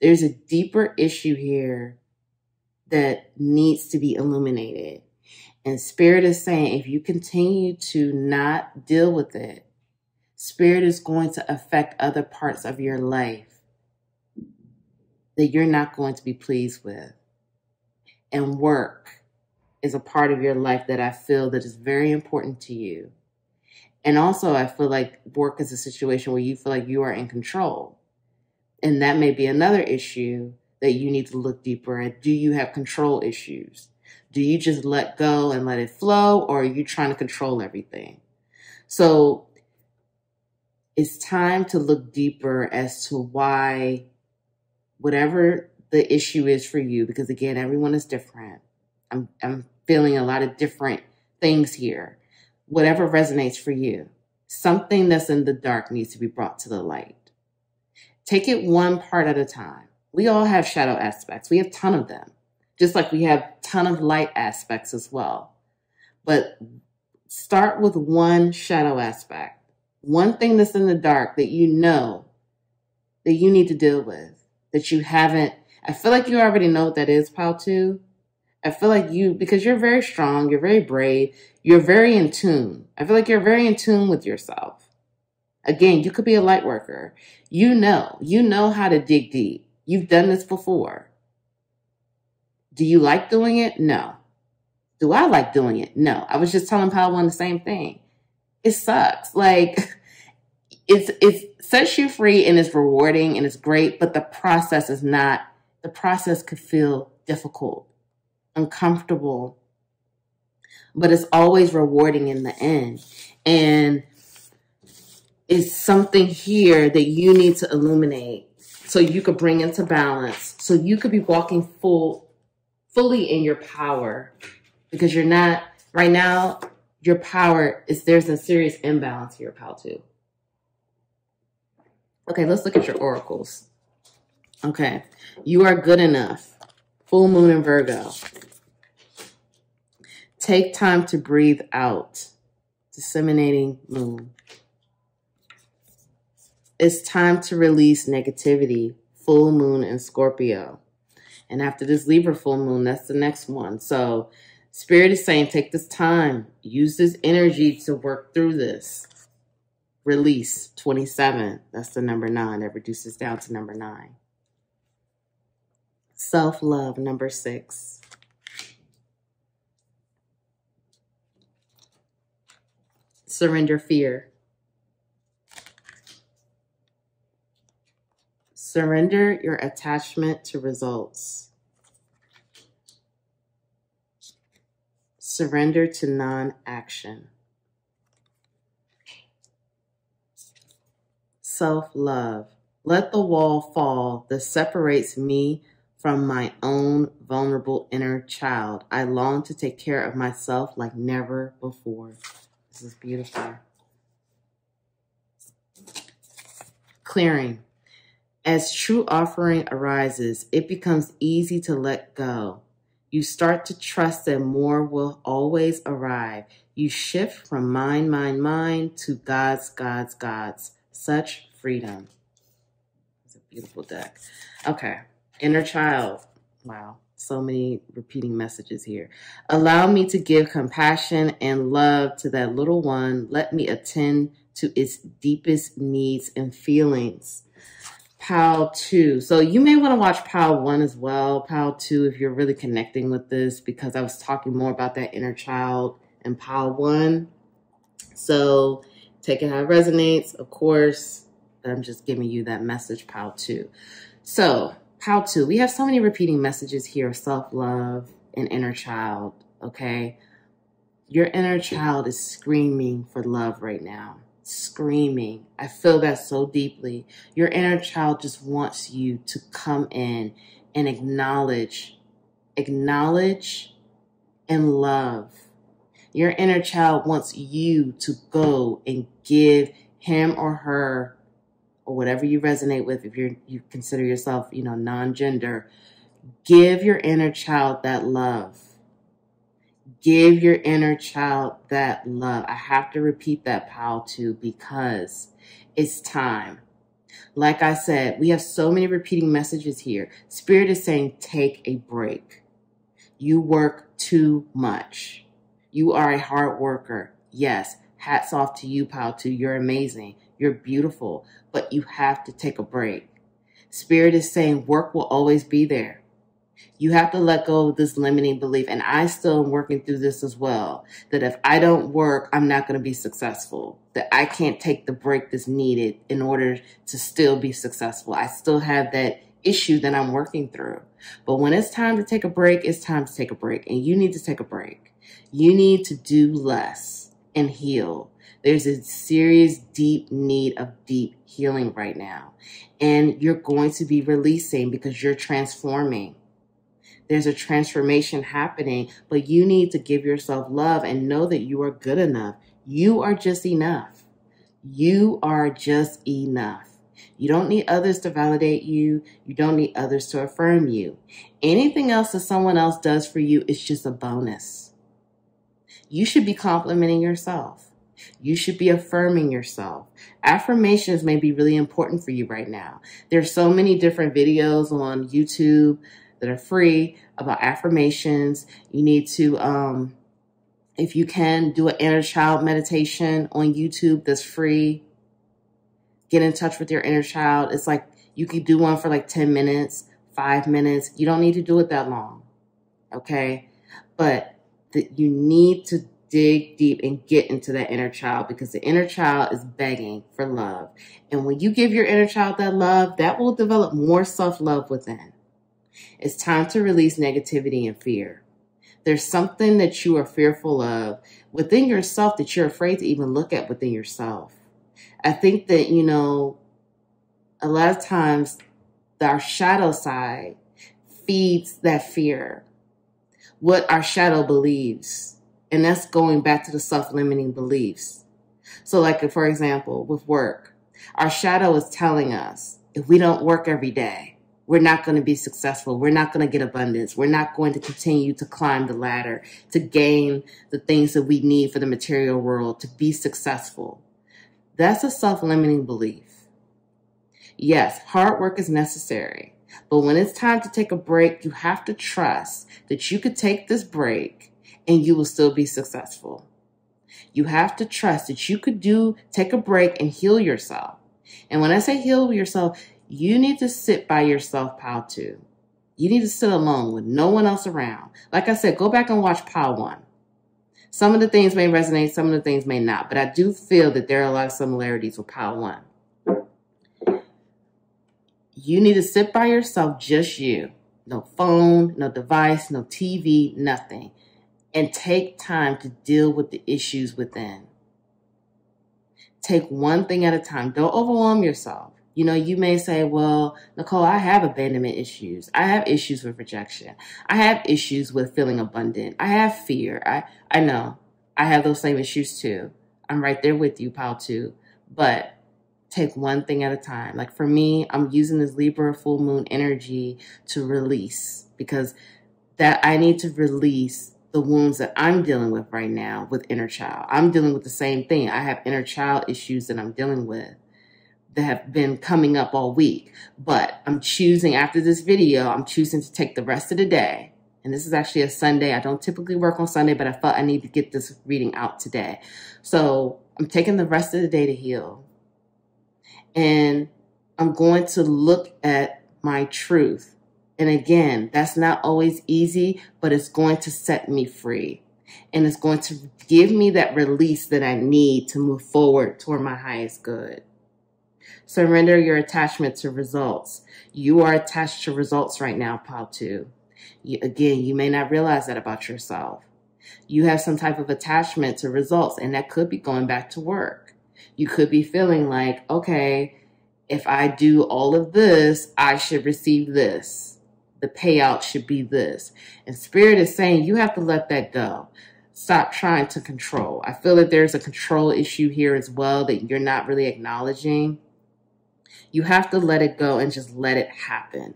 There's a deeper issue here that needs to be illuminated. And Spirit is saying if you continue to not deal with it, Spirit is going to affect other parts of your life that you're not going to be pleased with. And work is a part of your life that I feel that is very important to you. And also, I feel like work is a situation where you feel like you are in control. And that may be another issue that you need to look deeper at. Do you have control issues? Do you just let go and let it flow, or are you trying to control everything? So it's time to look deeper as to why, whatever the issue is for you, because again, everyone is different. I'm, I'm feeling a lot of different things here. Whatever resonates for you, something that's in the dark needs to be brought to the light. Take it one part at a time. We all have shadow aspects. We have ton of them. Just like we have ton of light aspects as well. But start with one shadow aspect. One thing that's in the dark that you know that you need to deal with. That you haven't I feel like you already know what that is, Pile 2. I feel like you, because you're very strong, you're very brave, you're very in tune. I feel like you're very in tune with yourself. Again, you could be a light worker. You know, you know how to dig deep. You've done this before. Do you like doing it? No. Do I like doing it? No. I was just telling Pile One the same thing. It sucks. Like *laughs* it's it sets you free and it's rewarding and it's great, but the process is not the process could feel difficult, uncomfortable, but it's always rewarding in the end. And it's something here that you need to illuminate so you could bring into balance so you could be walking full fully in your power because you're not right now your power is there's a serious imbalance here Pile 2 okay let's look at your oracles. Okay you are good enough. Full moon in virgo. Take time to breathe out. Disseminating moon. It's time to release negativity, full moon in Scorpio. And after this Libra full moon, that's the next one. So Spirit is saying, take this time, use this energy to work through this. Release 27. That's the number nine. That reduces down to number nine. Self love, number six. Surrender fear. Surrender your attachment to results. Surrender to non action. Self love. Let the wall fall that separates me from my own vulnerable inner child. I long to take care of myself like never before. This is beautiful. Clearing. As true offering arises, it becomes easy to let go. You start to trust that more will always arrive. You shift from mine, mine, mine to God's, God's, God's. Such freedom. It's a beautiful deck. Okay. Inner child. Wow. So many repeating messages here. Allow me to give compassion and love to that little one. Let me attend to its deepest needs and feelings. Pile 2. So you may want to watch Pile 1 as well, Pile 2 if you're really connecting with this because I was talking more about that inner child in Pile 1. So take it how it resonates, of course. I'm just giving you that message, Pile 2. So, Pile 2, we have so many repeating messages here of self-love and inner child, okay? Your inner child is screaming for love right now. screaming. I feel that so deeply. Your inner child just wants you to come in and acknowledge, acknowledge and love. Your inner child wants you to go and give him or her whatever you resonate with if you're you consider yourself, you know, non-gender, give your inner child that love. Give your inner child that love. I have to repeat that, Pile 2, because it's time. Like I said, we have so many repeating messages here. Spirit is saying, take a break. You work too much. You are a hard worker. Yes, hats off to you, Pile 2. You're amazing. You're beautiful, but you have to take a break. Spirit is saying work will always be there. You have to let go of this limiting belief. And I still am working through this as well. That if I don't work, I'm not going to be successful. That I can't take the break that's needed in order to still be successful. I still have that issue that I'm working through. But when it's time to take a break, it's time to take a break. And you need to take a break. You need to do less and heal. There's a serious, deep need of deep healing right now. And you're going to be releasing because you're transforming. There's a transformation happening, but you need to give yourself love and know that you are good enough. You are just enough. You are just enough. You don't need others to validate you. You don't need others to affirm you. Anything else that someone else does for you is just a bonus. You should be complimenting yourself. You should be affirming yourself. Affirmations may be really important for you right now. There's so many different videos on YouTube that are free about affirmations. You need to, um, if you can, do an inner child meditation on YouTube that's free. Get in touch with your inner child. It's like you could do one for like 10 minutes, five minutes. You don't need to do it that long. Okay. But that you need to dig deep and get into that inner child because the inner child is begging for love. And when you give your inner child that love, that will develop more self love within. It's time to release negativity and fear. There's something that you are fearful of within yourself that you're afraid to even look at within yourself. I think that, you know, a lot of times our shadow side feeds that fear, what our shadow believes. And that's going back to the self limiting beliefs. So, like, for example, with work, our shadow is telling us if we don't work every day, we're not going to be successful. We're not going to get abundance. We're not going to continue to climb the ladder to gain the things that we need for the material world to be successful. That's a self limiting belief. Yes, hard work is necessary, but when it's time to take a break, you have to trust that you could take this break and you will still be successful. You have to trust that you could do, take a break and heal yourself. And when I say heal yourself, you need to sit by yourself, pile two. You need to sit alone with no one else around. Like I said, go back and watch pile one. Some of the things may resonate, some of the things may not, but I do feel that there are a lot of similarities with pile one. You need to sit by yourself, just you. No phone, no device, no TV, nothing. And take time to deal with the issues within. Take one thing at a time. Don't overwhelm yourself. You know, you may say, well, Nicole, I have abandonment issues. I have issues with rejection. I have issues with feeling abundant. I have fear. I, I know I have those same issues too. I'm right there with you, Pile 2. But take one thing at a time. Like for me, I'm using this Libra full moon energy to release because that I need to release the wounds that I'm dealing with right now with inner child. I'm dealing with the same thing. I have inner child issues that I'm dealing with that have been coming up all week. But I'm choosing after this video, I'm choosing to take the rest of the day. And this is actually a Sunday. I don't typically work on Sunday, but I felt I need to get this reading out today. So I'm taking the rest of the day to heal. And I'm going to look at my truth. And again, that's not always easy, but it's going to set me free. And it's going to give me that release that I need to move forward toward my highest good. Surrender your attachment to results. You are attached to results right now, Pile 2. You, again, you may not realize that about yourself. You have some type of attachment to results, and that could be going back to work. You could be feeling like, okay, if I do all of this, I should receive this. The payout should be this. And Spirit is saying you have to let that go. Stop trying to control. I feel that there's a control issue here as well that you're not really acknowledging. You have to let it go and just let it happen.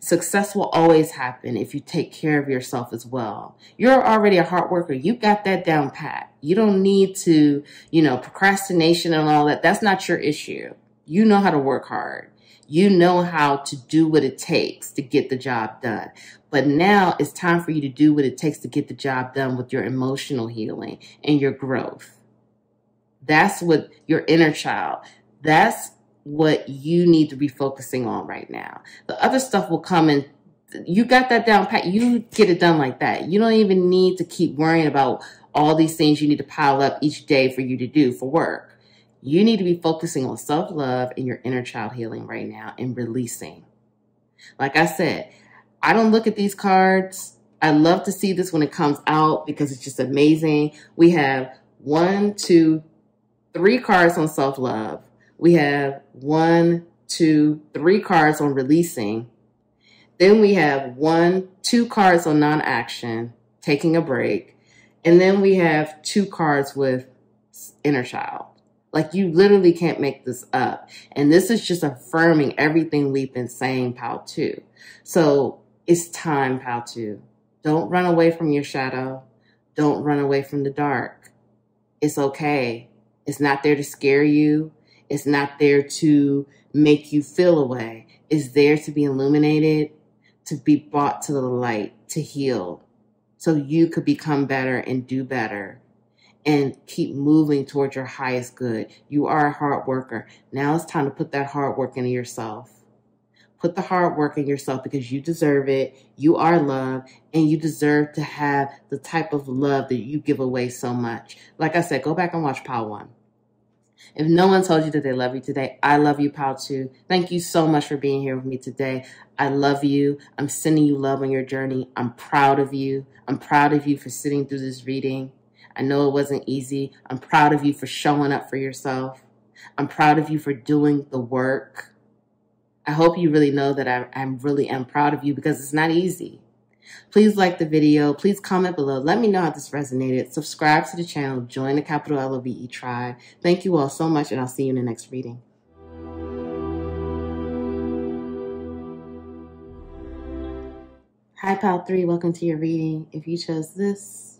Success will always happen if you take care of yourself as well. You're already a hard worker. You've got that down pat. You don't need to, you know, procrastination and all that. That's not your issue. You know how to work hard. You know how to do what it takes to get the job done. But now it's time for you to do what it takes to get the job done with your emotional healing and your growth. That's what your inner child, that's what you need to be focusing on right now. The other stuff will come and you got that down pat. You get it done like that. You don't even need to keep worrying about all these things you need to pile up each day for you to do for work. You need to be focusing on self love and your inner child healing right now and releasing. Like I said, I don't look at these cards. I love to see this when it comes out because it's just amazing. We have one, two, three cards on self love we have one, two, three cards on releasing. Then we have one, two cards on non action, taking a break. And then we have two cards with inner child. Like you literally can't make this up. And this is just affirming everything we've been saying, Pile 2. So it's time, Pile 2. Don't run away from your shadow. Don't run away from the dark. It's okay. It's not there to scare you. It's not there to make you feel away. It's there to be illuminated, to be brought to the light, to heal, so you could become better and do better and keep moving towards your highest good. You are a hard worker. Now it's time to put that hard work into yourself. Put the hard work in yourself because you deserve it. You are loved and you deserve to have the type of love that you give away so much. Like I said, go back and watch Pile One. If no one told you that they love you today, I love you, Pile 2. Thank you so much for being here with me today. I love you. I'm sending you love on your journey. I'm proud of you. I'm proud of you for sitting through this reading. I know it wasn't easy. I'm proud of you for showing up for yourself. I'm proud of you for doing the work. I hope you really know that I, am really am proud of you because it's not easy. Please like the video. Please comment below. Let me know how this resonated. Subscribe to the channel. Join the capital L-O-V-E tribe. Thank you all so much, and I'll see you in the next reading. Hi, Pile 3. Welcome to your reading. If you chose this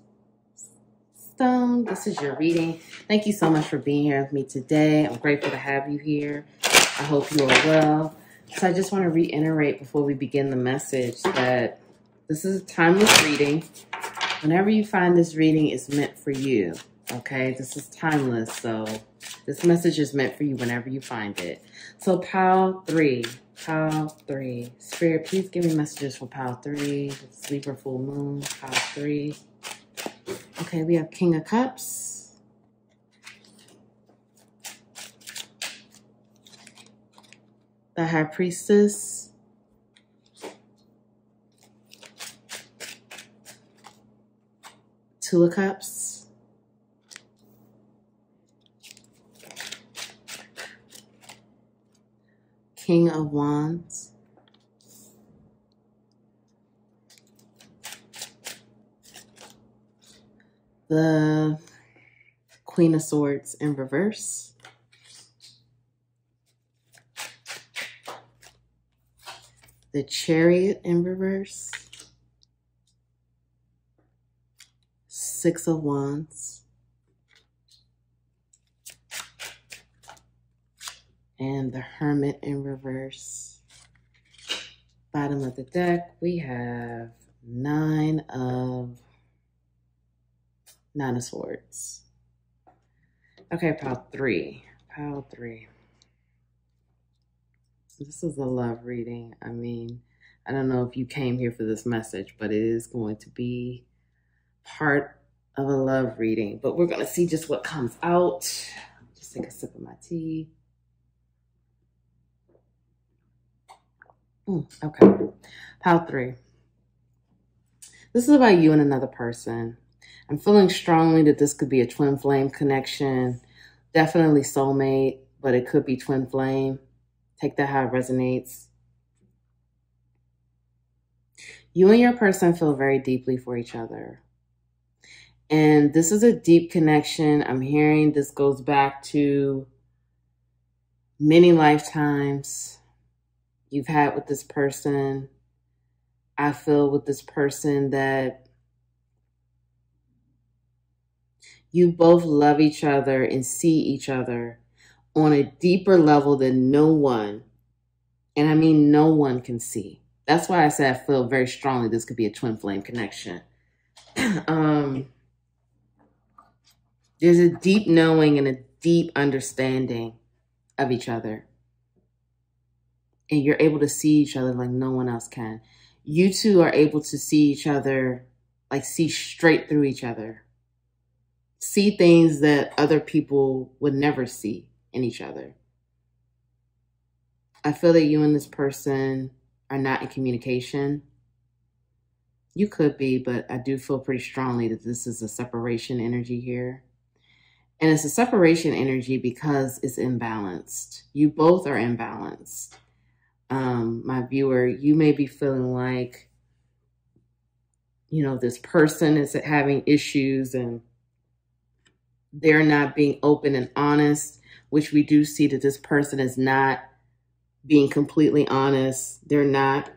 this is your reading. Thank you so much for being here with me today. I'm grateful to have you here. I hope you are well. So I just want to reiterate before we begin the message that this is a timeless reading. Whenever you find this reading, it's meant for you. Okay, this is timeless. So this message is meant for you whenever you find it. So Pile 3, Pile 3. Spirit, please give me messages for Pile 3, Libra Full Moon, Pile 3. Okay, we have King of Cups. The High Priestess. Two of Cups. King of Wands. The Queen of Swords in reverse. The Chariot in reverse. Six of Wands. And the Hermit in reverse. Bottom of the deck, we have nine of nine of swords. Okay, pile three. Pile three. This is a love reading. I mean, I don't know if you came here for this message, but it is going to be part of a love reading, but we're going to see just what comes out. Just take a sip of my tea. Mm, okay. Pile three. This is about you and another person. I'm feeling strongly that this could be a twin flame connection Definitely soulmate, but it could be twin flame. Take that how it resonates. You and your person feel very deeply for each other. And this is a deep connection. I'm hearing this goes back to many lifetimes you've had with this person. I feel with this person that you both love each other and see each other on a deeper level than no one, and I mean no one can see. That's why I said I feel very strongly this could be a twin flame connection. *clears throat* um, there's a deep knowing and a deep understanding of each other. And you're able to see each other like no one else can. You two are able to see each other, like see straight through each other see things that other people would never see in each other. I feel that you and this person are not in communication. You could be, but I do feel pretty strongly that this is a separation energy here. And it's a separation energy because it's imbalanced. You both are imbalanced. Um, my viewer, you may be feeling like, you know, this person is having issues and they're not being open and honest, which we do see that this person is not being completely honest. They're not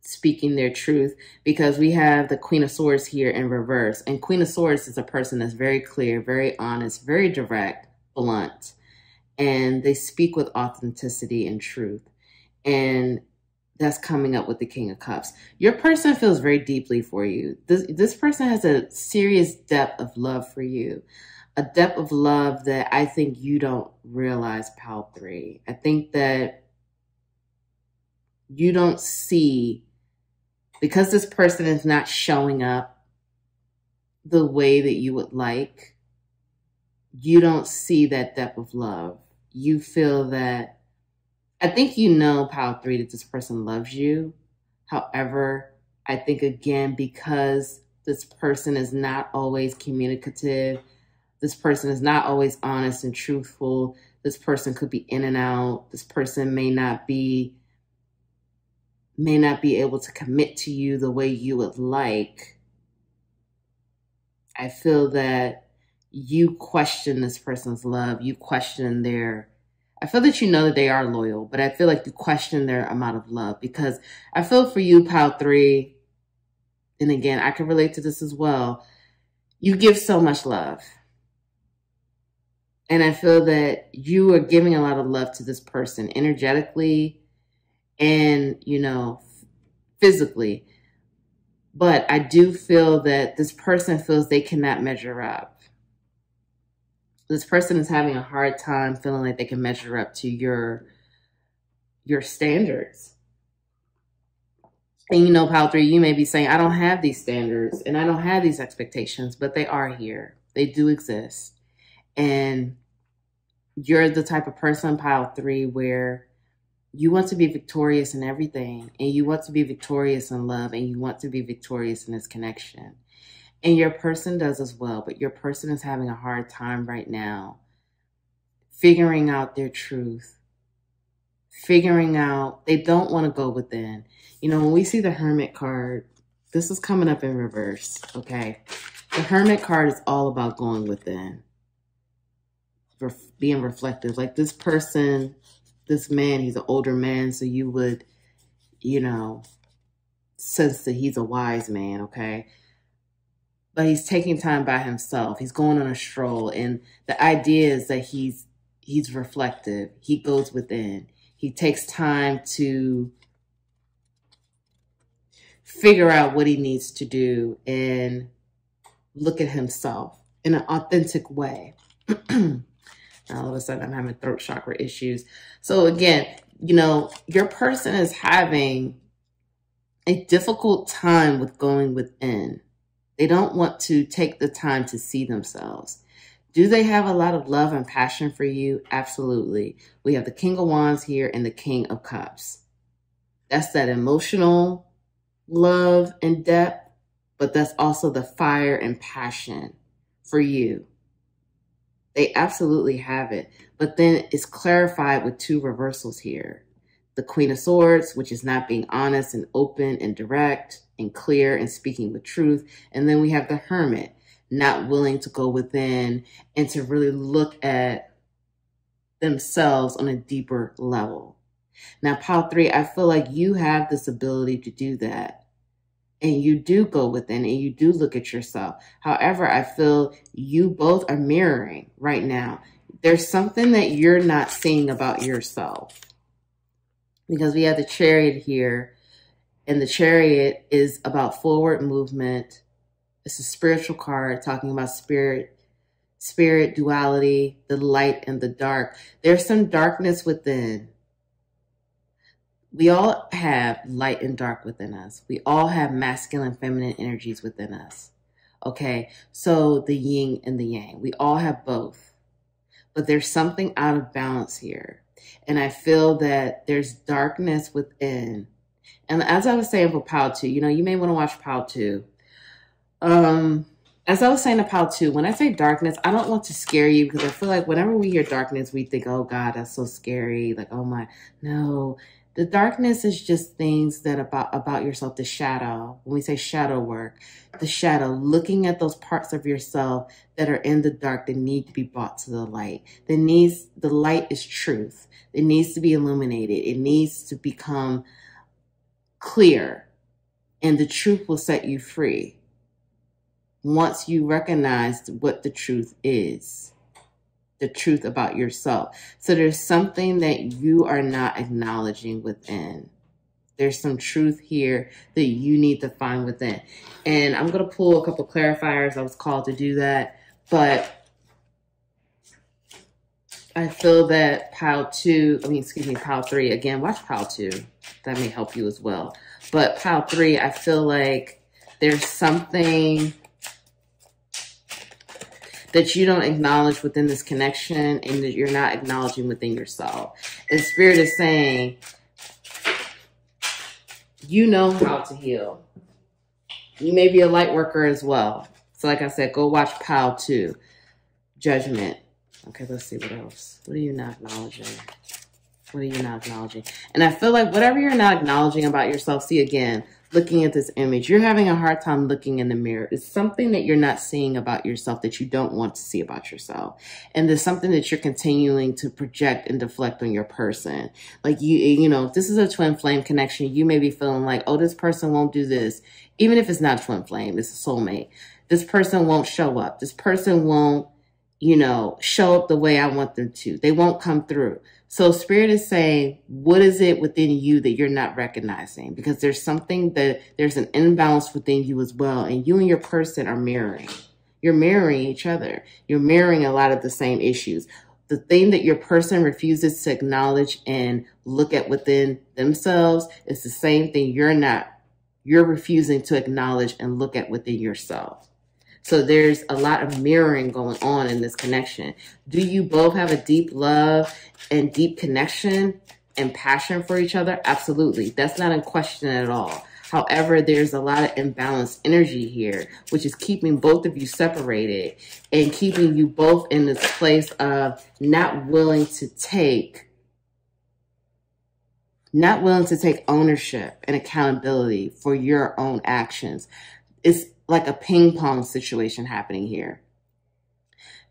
speaking their truth because we have the Queen of Swords here in reverse. And Queen of Swords is a person that's very clear, very honest, very direct, blunt, and they speak with authenticity and truth. And that's coming up with the King of Cups. Your person feels very deeply for you. This this person has a serious depth of love for you. A depth of love that I think you don't realize, Pile 3. I think that you don't see because this person is not showing up the way that you would like, you don't see that depth of love. You feel that I think you know, Pile Three, that this person loves you. However, I think again, because this person is not always communicative, this person is not always honest and truthful, this person could be in and out, this person may not be may not be able to commit to you the way you would like. I feel that you question this person's love, you question their I feel that you know that they are loyal, but I feel like you question their amount of love because I feel for you, Pile 3, and again, I can relate to this as well. You give so much love. And I feel that you are giving a lot of love to this person energetically and, you know, physically. But I do feel that this person feels they cannot measure up this person is having a hard time feeling like they can measure up to your your standards. And you know, Pile 3, you may be saying, I don't have these standards and I don't have these expectations, but they are here. They do exist. And you're the type of person, Pile 3, where you want to be victorious in everything and you want to be victorious in love and you want to be victorious in this connection. And your person does as well, but your person is having a hard time right now figuring out their truth, figuring out they don't want to go within. You know, when we see the Hermit card, this is coming up in reverse, okay? The Hermit card is all about going within, for being reflective. Like this person, this man, he's an older man, so you would, you know, sense that he's a wise man, okay? But he's taking time by himself. He's going on a stroll, and the idea is that he's he's reflective. He goes within. He takes time to figure out what he needs to do and look at himself in an authentic way. *clears throat* all of a sudden, I'm having throat chakra issues. So again, you know, your person is having a difficult time with going within they don't want to take the time to see themselves. Do they have a lot of love and passion for you? Absolutely. We have the King of Wands here and the King of Cups. That's that emotional love and depth, but that's also the fire and passion for you. They absolutely have it. But then it's clarified with two reversals here. The Queen of Swords, which is not being honest and open and direct and clear and speaking with truth. And then we have the Hermit, not willing to go within and to really look at themselves on a deeper level. Now, pile three, I feel like you have this ability to do that. And you do go within and you do look at yourself. However, I feel you both are mirroring right now. There's something that you're not seeing about yourself. Because we have the chariot here, and the chariot is about forward movement. It's a spiritual card talking about spirit spirit duality, the light and the dark. There's some darkness within we all have light and dark within us. We all have masculine feminine energies within us. Okay. So the yin and the yang, we all have both, but there's something out of balance here. And I feel that there's darkness within. And as I was saying for Pile 2, you know, you may want to watch Pile 2. Um, as I was saying to Pile 2, when I say darkness, I don't want to scare you because I feel like whenever we hear darkness, we think, oh God, that's so scary. Like, oh my, no, the darkness is just things that about about yourself the shadow. When we say shadow work the shadow looking at those parts of yourself that are in the dark that need to be brought to the light. That needs the light is truth. It needs to be illuminated. It needs to become clear. And the truth will set you free once you recognize what the truth is the truth about yourself. So there's something that you are not acknowledging within. There's some truth here that you need to find within. And I'm going to pull a couple clarifiers. I was called to do that. But I feel that pile two, I mean, excuse me, pile three, again, watch pile two. That may help you as well. But pile three, I feel like there's something that you don't acknowledge within this connection and that you're not acknowledging within yourself. And Spirit is saying, you know how to heal. You may be a light worker as well. So, like I said, go watch Pile 2, Judgment. Okay, let's see what else. What are you not acknowledging? What are you not acknowledging? And I feel like whatever you're not acknowledging about yourself, see again, looking at this image, you're having a hard time looking in the mirror. It's something that you're not seeing about yourself that you don't want to see about yourself. And there's something that you're continuing to project and deflect on your person. Like you, you know, if this is a twin flame connection, you may be feeling like, oh, this person won't do this. Even if it's not twin flame, it's a soulmate. This person won't show up. This person won't, you know, show up the way I want them to. They won't come through. So spirit is saying, what is it within you that you're not recognizing? Because there's something that there's an imbalance within you as well. And you and your person are mirroring. You're mirroring each other. You're mirroring a lot of the same issues. The thing that your person refuses to acknowledge and look at within themselves is the same thing you're not, you're refusing to acknowledge and look at within yourself. So there's a lot of mirroring going on in this connection. Do you both have a deep love and deep connection and passion for each other? Absolutely. That's not in question at all. However, there's a lot of imbalanced energy here, which is keeping both of you separated and keeping you both in this place of not willing to take not willing to take ownership and accountability for your own actions. It's like a ping pong situation happening here.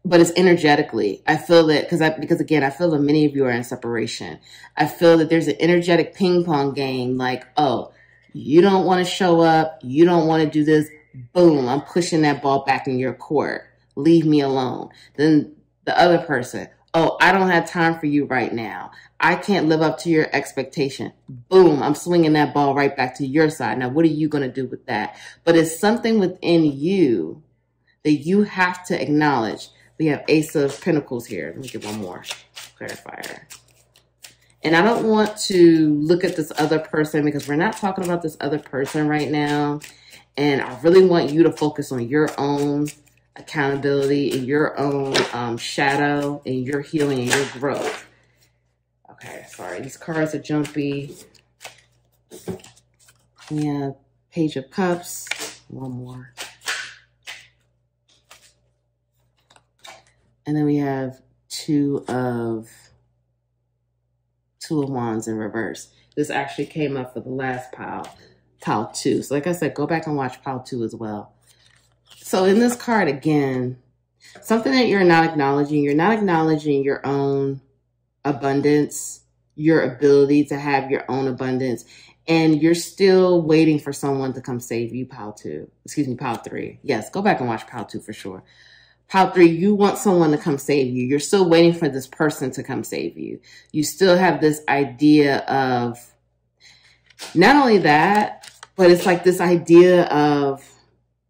But it's energetically. I feel that because I because again, I feel that many of you are in separation. I feel that there's an energetic ping pong game, like, oh, you don't want to show up, you don't want to do this, boom, I'm pushing that ball back in your court. Leave me alone. Then the other person, oh, I don't have time for you right now. I can't live up to your expectation. Boom, I'm swinging that ball right back to your side. Now, what are you going to do with that? But it's something within you that you have to acknowledge. We have Ace of Pentacles here. Let me get one more clarifier. And I don't want to look at this other person because we're not talking about this other person right now. And I really want you to focus on your own accountability in your own um, shadow and your healing and your growth. Okay, sorry. These cards are jumpy. Yeah, Page of Cups. One more. And then we have two of two of wands in reverse. This actually came up for the last pile, pile two. So like I said, go back and watch pile two as well. So in this card again, something that you're not acknowledging, you're not acknowledging your own abundance, your ability to have your own abundance, and you're still waiting for someone to come save you, pile two. Excuse me, pile three. Yes, go back and watch pile two for sure. Pile three, you want someone to come save you. You're still waiting for this person to come save you. You still have this idea of not only that, but it's like this idea of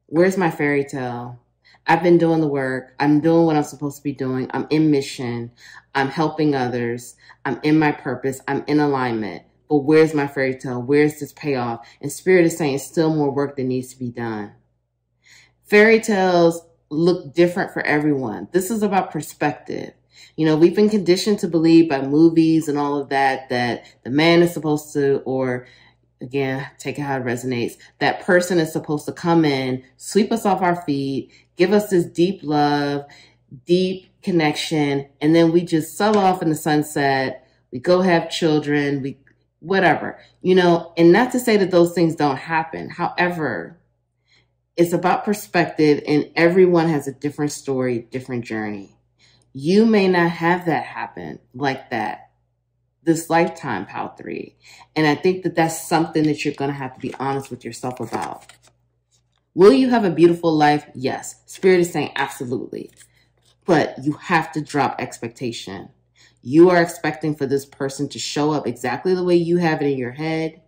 where's my fairy tale? I've been doing the work. I'm doing what I'm supposed to be doing. I'm in mission. I'm helping others. I'm in my purpose. I'm in alignment. But where's my fairy tale? Where's this payoff? And Spirit is saying still more work that needs to be done. Fairy tales look different for everyone. This is about perspective. You know, we've been conditioned to believe by movies and all of that that the man is supposed to, or again, take it how it resonates, that person is supposed to come in, sweep us off our feet, give us this deep love, deep connection, and then we just sell off in the sunset. We go have children, we whatever, you know, and not to say that those things don't happen. However, it's about perspective, and everyone has a different story, different journey. You may not have that happen like that this lifetime, Pile 3. And I think that that's something that you're going to have to be honest with yourself about. Will you have a beautiful life? Yes. Spirit is saying absolutely. But you have to drop expectation. You are expecting for this person to show up exactly the way you have it in your head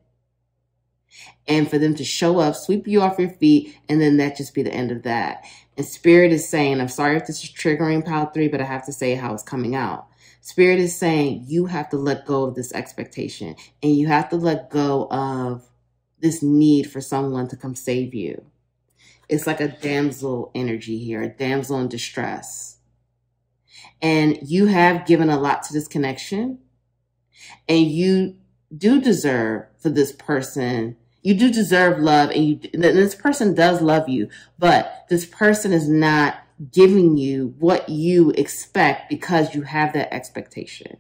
and for them to show up, sweep you off your feet, and then that just be the end of that. And Spirit is saying, I'm sorry if this is triggering pile three, but I have to say how it's coming out. Spirit is saying you have to let go of this expectation and you have to let go of this need for someone to come save you. It's like a damsel energy here, a damsel in distress. And you have given a lot to this connection and you do deserve for this person you do deserve love and you this person does love you but this person is not giving you what you expect because you have that expectation.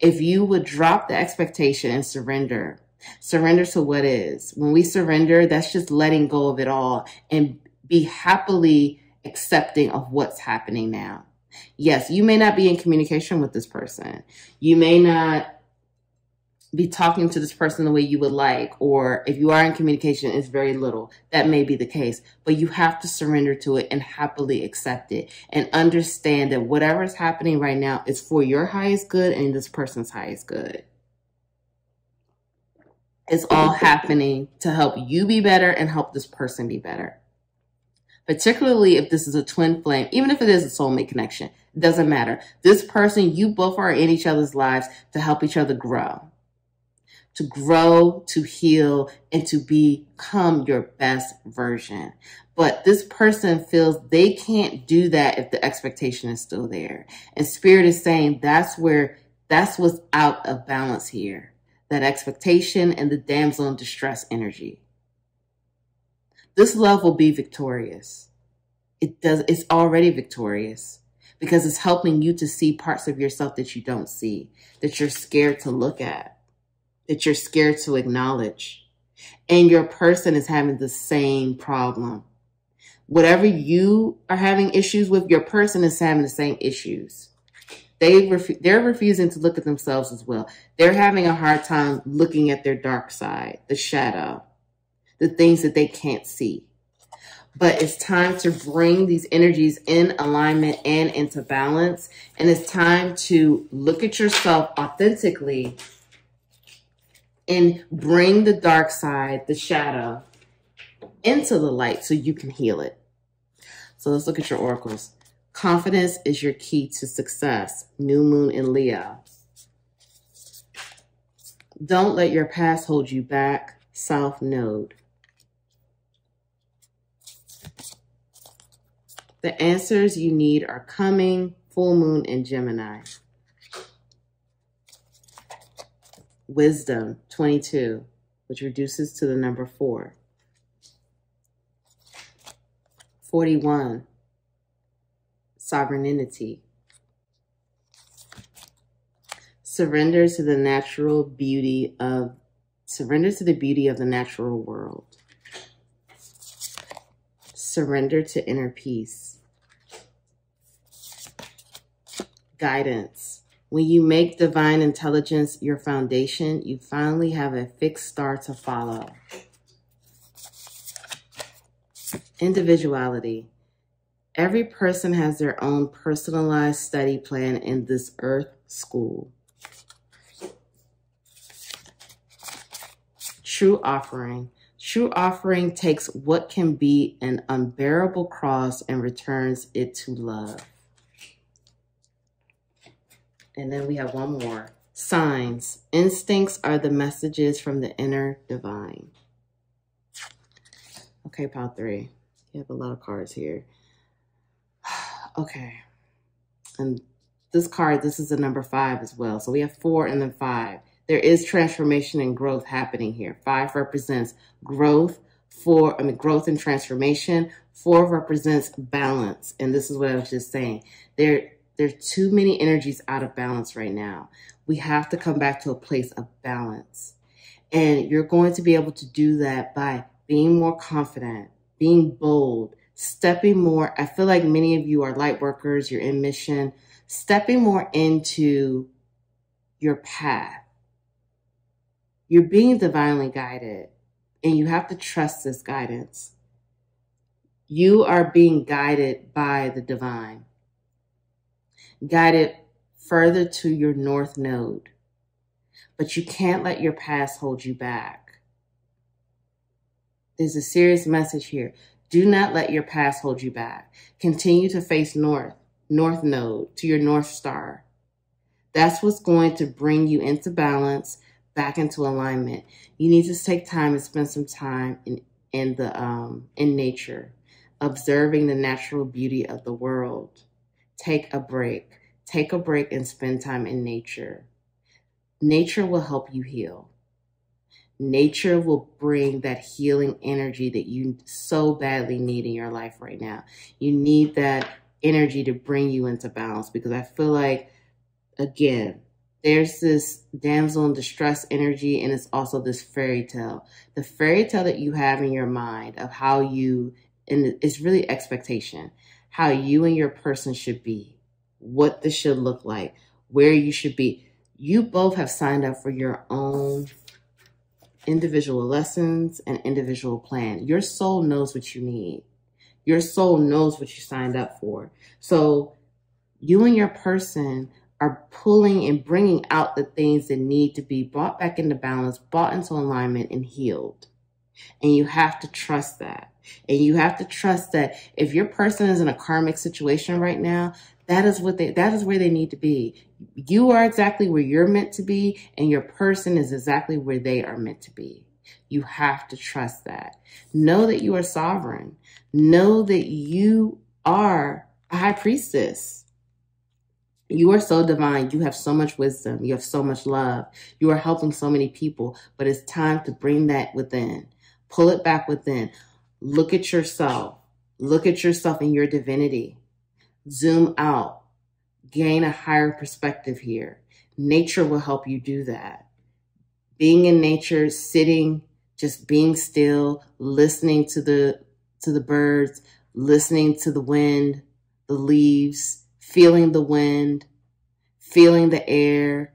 If you would drop the expectation and surrender surrender to what is. When we surrender that's just letting go of it all and be happily accepting of what's happening now. Yes you may not be in communication with this person. You may not be talking to this person the way you would like, or if you are in communication, it's very little. That may be the case, but you have to surrender to it and happily accept it and understand that whatever is happening right now is for your highest good and this person's highest good. It's all *laughs* happening to help you be better and help this person be better. Particularly if this is a twin flame, even if it is a soulmate connection, it doesn't matter. This person, you both are in each other's lives to help each other grow to grow, to heal, and to become your best version. But this person feels they can't do that if the expectation is still there. And spirit is saying that's where, that's what's out of balance here. That expectation and the damsel in distress energy. This love will be victorious. It does, it's already victorious because it's helping you to see parts of yourself that you don't see, that you're scared to look at that you're scared to acknowledge. And your person is having the same problem. Whatever you are having issues with, your person is having the same issues. They they're refusing to look at themselves as well. They're having a hard time looking at their dark side, the shadow, the things that they can't see. But it's time to bring these energies in alignment and into balance. And it's time to look at yourself authentically and bring the dark side, the shadow, into the light so you can heal it. So let's look at your oracles. Confidence is your key to success. New moon in Leo. Don't let your past hold you back. South Node. The answers you need are coming. Full moon in Gemini. wisdom 22, which reduces to the number 4. 41, sovereignty. Surrender to the natural beauty of, surrender to the beauty of the natural world. Surrender to inner peace. Guidance. When you make divine intelligence your foundation, you finally have a fixed star to follow. Individuality. Every person has their own personalized study plan in this earth school. True offering. True offering takes what can be an unbearable cross and returns it to love. And then we have one more. Signs. Instincts are the messages from the inner divine. Okay, pile three. You have a lot of cards here. *sighs* okay. And this card, this is a number five as well. So we have four and then five. There is transformation and growth happening here. Five represents growth. Four, I mean, growth and transformation. Four represents balance. And this is what I was just saying. There, there's too many energies out of balance right now. We have to come back to a place of balance. And you're going to be able to do that by being more confident, being bold, stepping more. I feel like many of you are light workers, you're in mission, stepping more into your path. You're being divinely guided, and you have to trust this guidance. You are being guided by the divine, guided further to your north node. But you can't let your past hold you back. There's a serious message here. Do not let your past hold you back. Continue to face north, north node to your north star. That's what's going to bring you into balance, back into alignment. You need to take time and spend some time in in the um in nature, observing the natural beauty of the world. Take a break. Take a break and spend time in nature. Nature will help you heal nature will bring that healing energy that you so badly need in your life right now. You need that energy to bring you into balance because I feel like, again, there's this damsel in distress energy and it's also this fairy tale. The fairy tale that you have in your mind of how you, and it's really expectation, how you and your person should be, what this should look like, where you should be. You both have signed up for your own individual lessons and individual plan. Your soul knows what you need. Your soul knows what you signed up for. So you and your person are pulling and bringing out the things that need to be brought back into balance, brought into alignment and healed. And you have to trust that. And you have to trust that if your person is in a karmic situation right now, that is what they that is where they need to be. You are exactly where you're meant to be and your person is exactly where they are meant to be. You have to trust that. Know that you are sovereign. Know that you are a high priestess. You are so divine. You have so much wisdom. You have so much love. You are helping so many people, but it's time to bring that within. Pull it back within. Look at yourself. Look at yourself and your divinity zoom out, gain a higher perspective here. Nature will help you do that. Being in nature, sitting, just being still, listening to the to the birds, listening to the wind, the leaves, feeling the wind, feeling the air,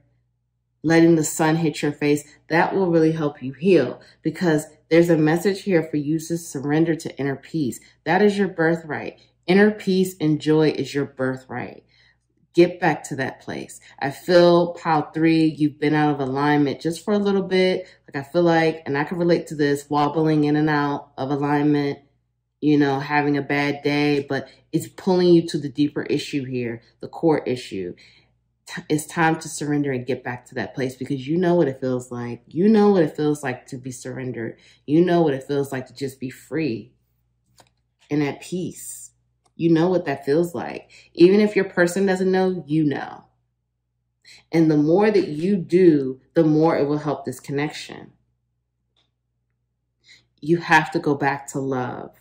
letting the sun hit your face, that will really help you heal because there's a message here for you to surrender to inner peace. That is your birthright. Inner peace and joy is your birthright. Get back to that place. I feel pile three, you've been out of alignment just for a little bit. Like I feel like, and I can relate to this, wobbling in and out of alignment, you know, having a bad day, but it's pulling you to the deeper issue here, the core issue. It's time to surrender and get back to that place because you know what it feels like. You know what it feels like to be surrendered. You know what it feels like to just be free and at peace. You know what that feels like. Even if your person doesn't know, you know. And the more that you do, the more it will help this connection. You have to go back to love.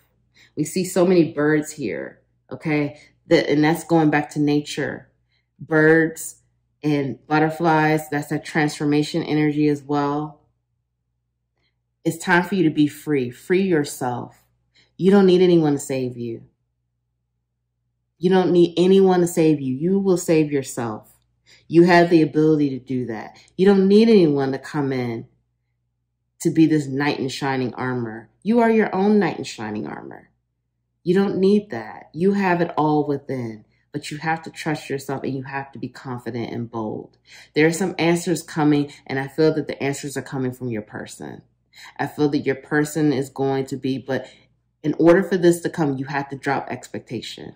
We see so many birds here, okay? That, and that's going back to nature. Birds And butterflies, that's that transformation energy as well. It's time for you to be free. Free yourself. You don't need anyone to save you. You don't need anyone to save you. You will save yourself. You have the ability to do that. You don't need anyone to come in to be this knight in shining armor. You are your own knight in shining armor. You don't need that. You have it all within, but you have to trust yourself and you have to be confident and bold. There are some answers coming, and I feel that the answers are coming from your person. I feel that your person is going to be, but in order for this to come, you have to drop expectation.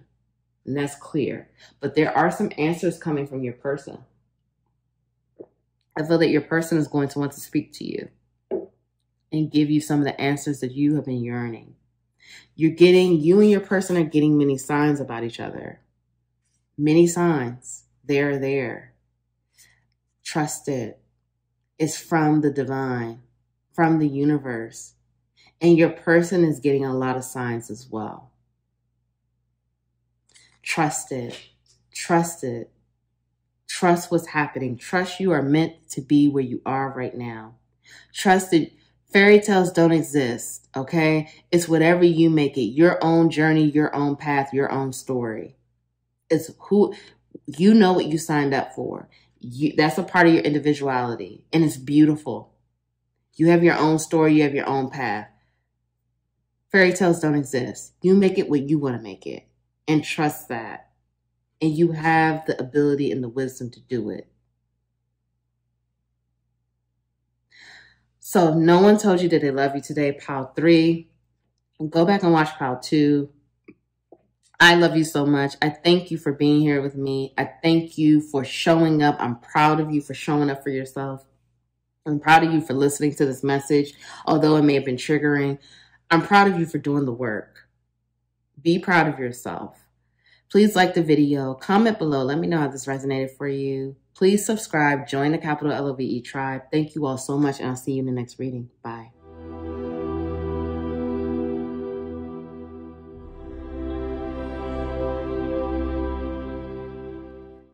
And that's clear. But there are some answers coming from your person. I feel that your person is going to want to speak to you and give you some of the answers that you have been yearning. You're getting, you and your person are getting many signs about each other. Many signs. They're there. Trust it. It's from the divine, from the universe. And your person is getting a lot of signs as well. Trust it. Trust it. Trust what's happening. Trust you are meant to be where you are right now. Trust that fairy tales don't exist, okay? It's whatever you make it. Your own journey, your own path, your own story. It's who you know what you signed up for. You, that's a part of your individuality and it's beautiful. You have your own story, you have your own path. Fairy tales don't exist. You make it what you want to make it and trust that. And you have the ability and the wisdom to do it. So if no one told you that they love you today, pile three, go back and watch pile two. I love you so much. I thank you for being here with me. I thank you for showing up. I'm proud of you for showing up for yourself. I'm proud of you for listening to this message, although it may have been triggering. I'm proud of you for doing the work. Be proud of yourself. Please like the video, comment below, let me know how this resonated for you. Please subscribe, join the Capital LOVE tribe. Thank you all so much, and I'll see you in the next reading. Bye.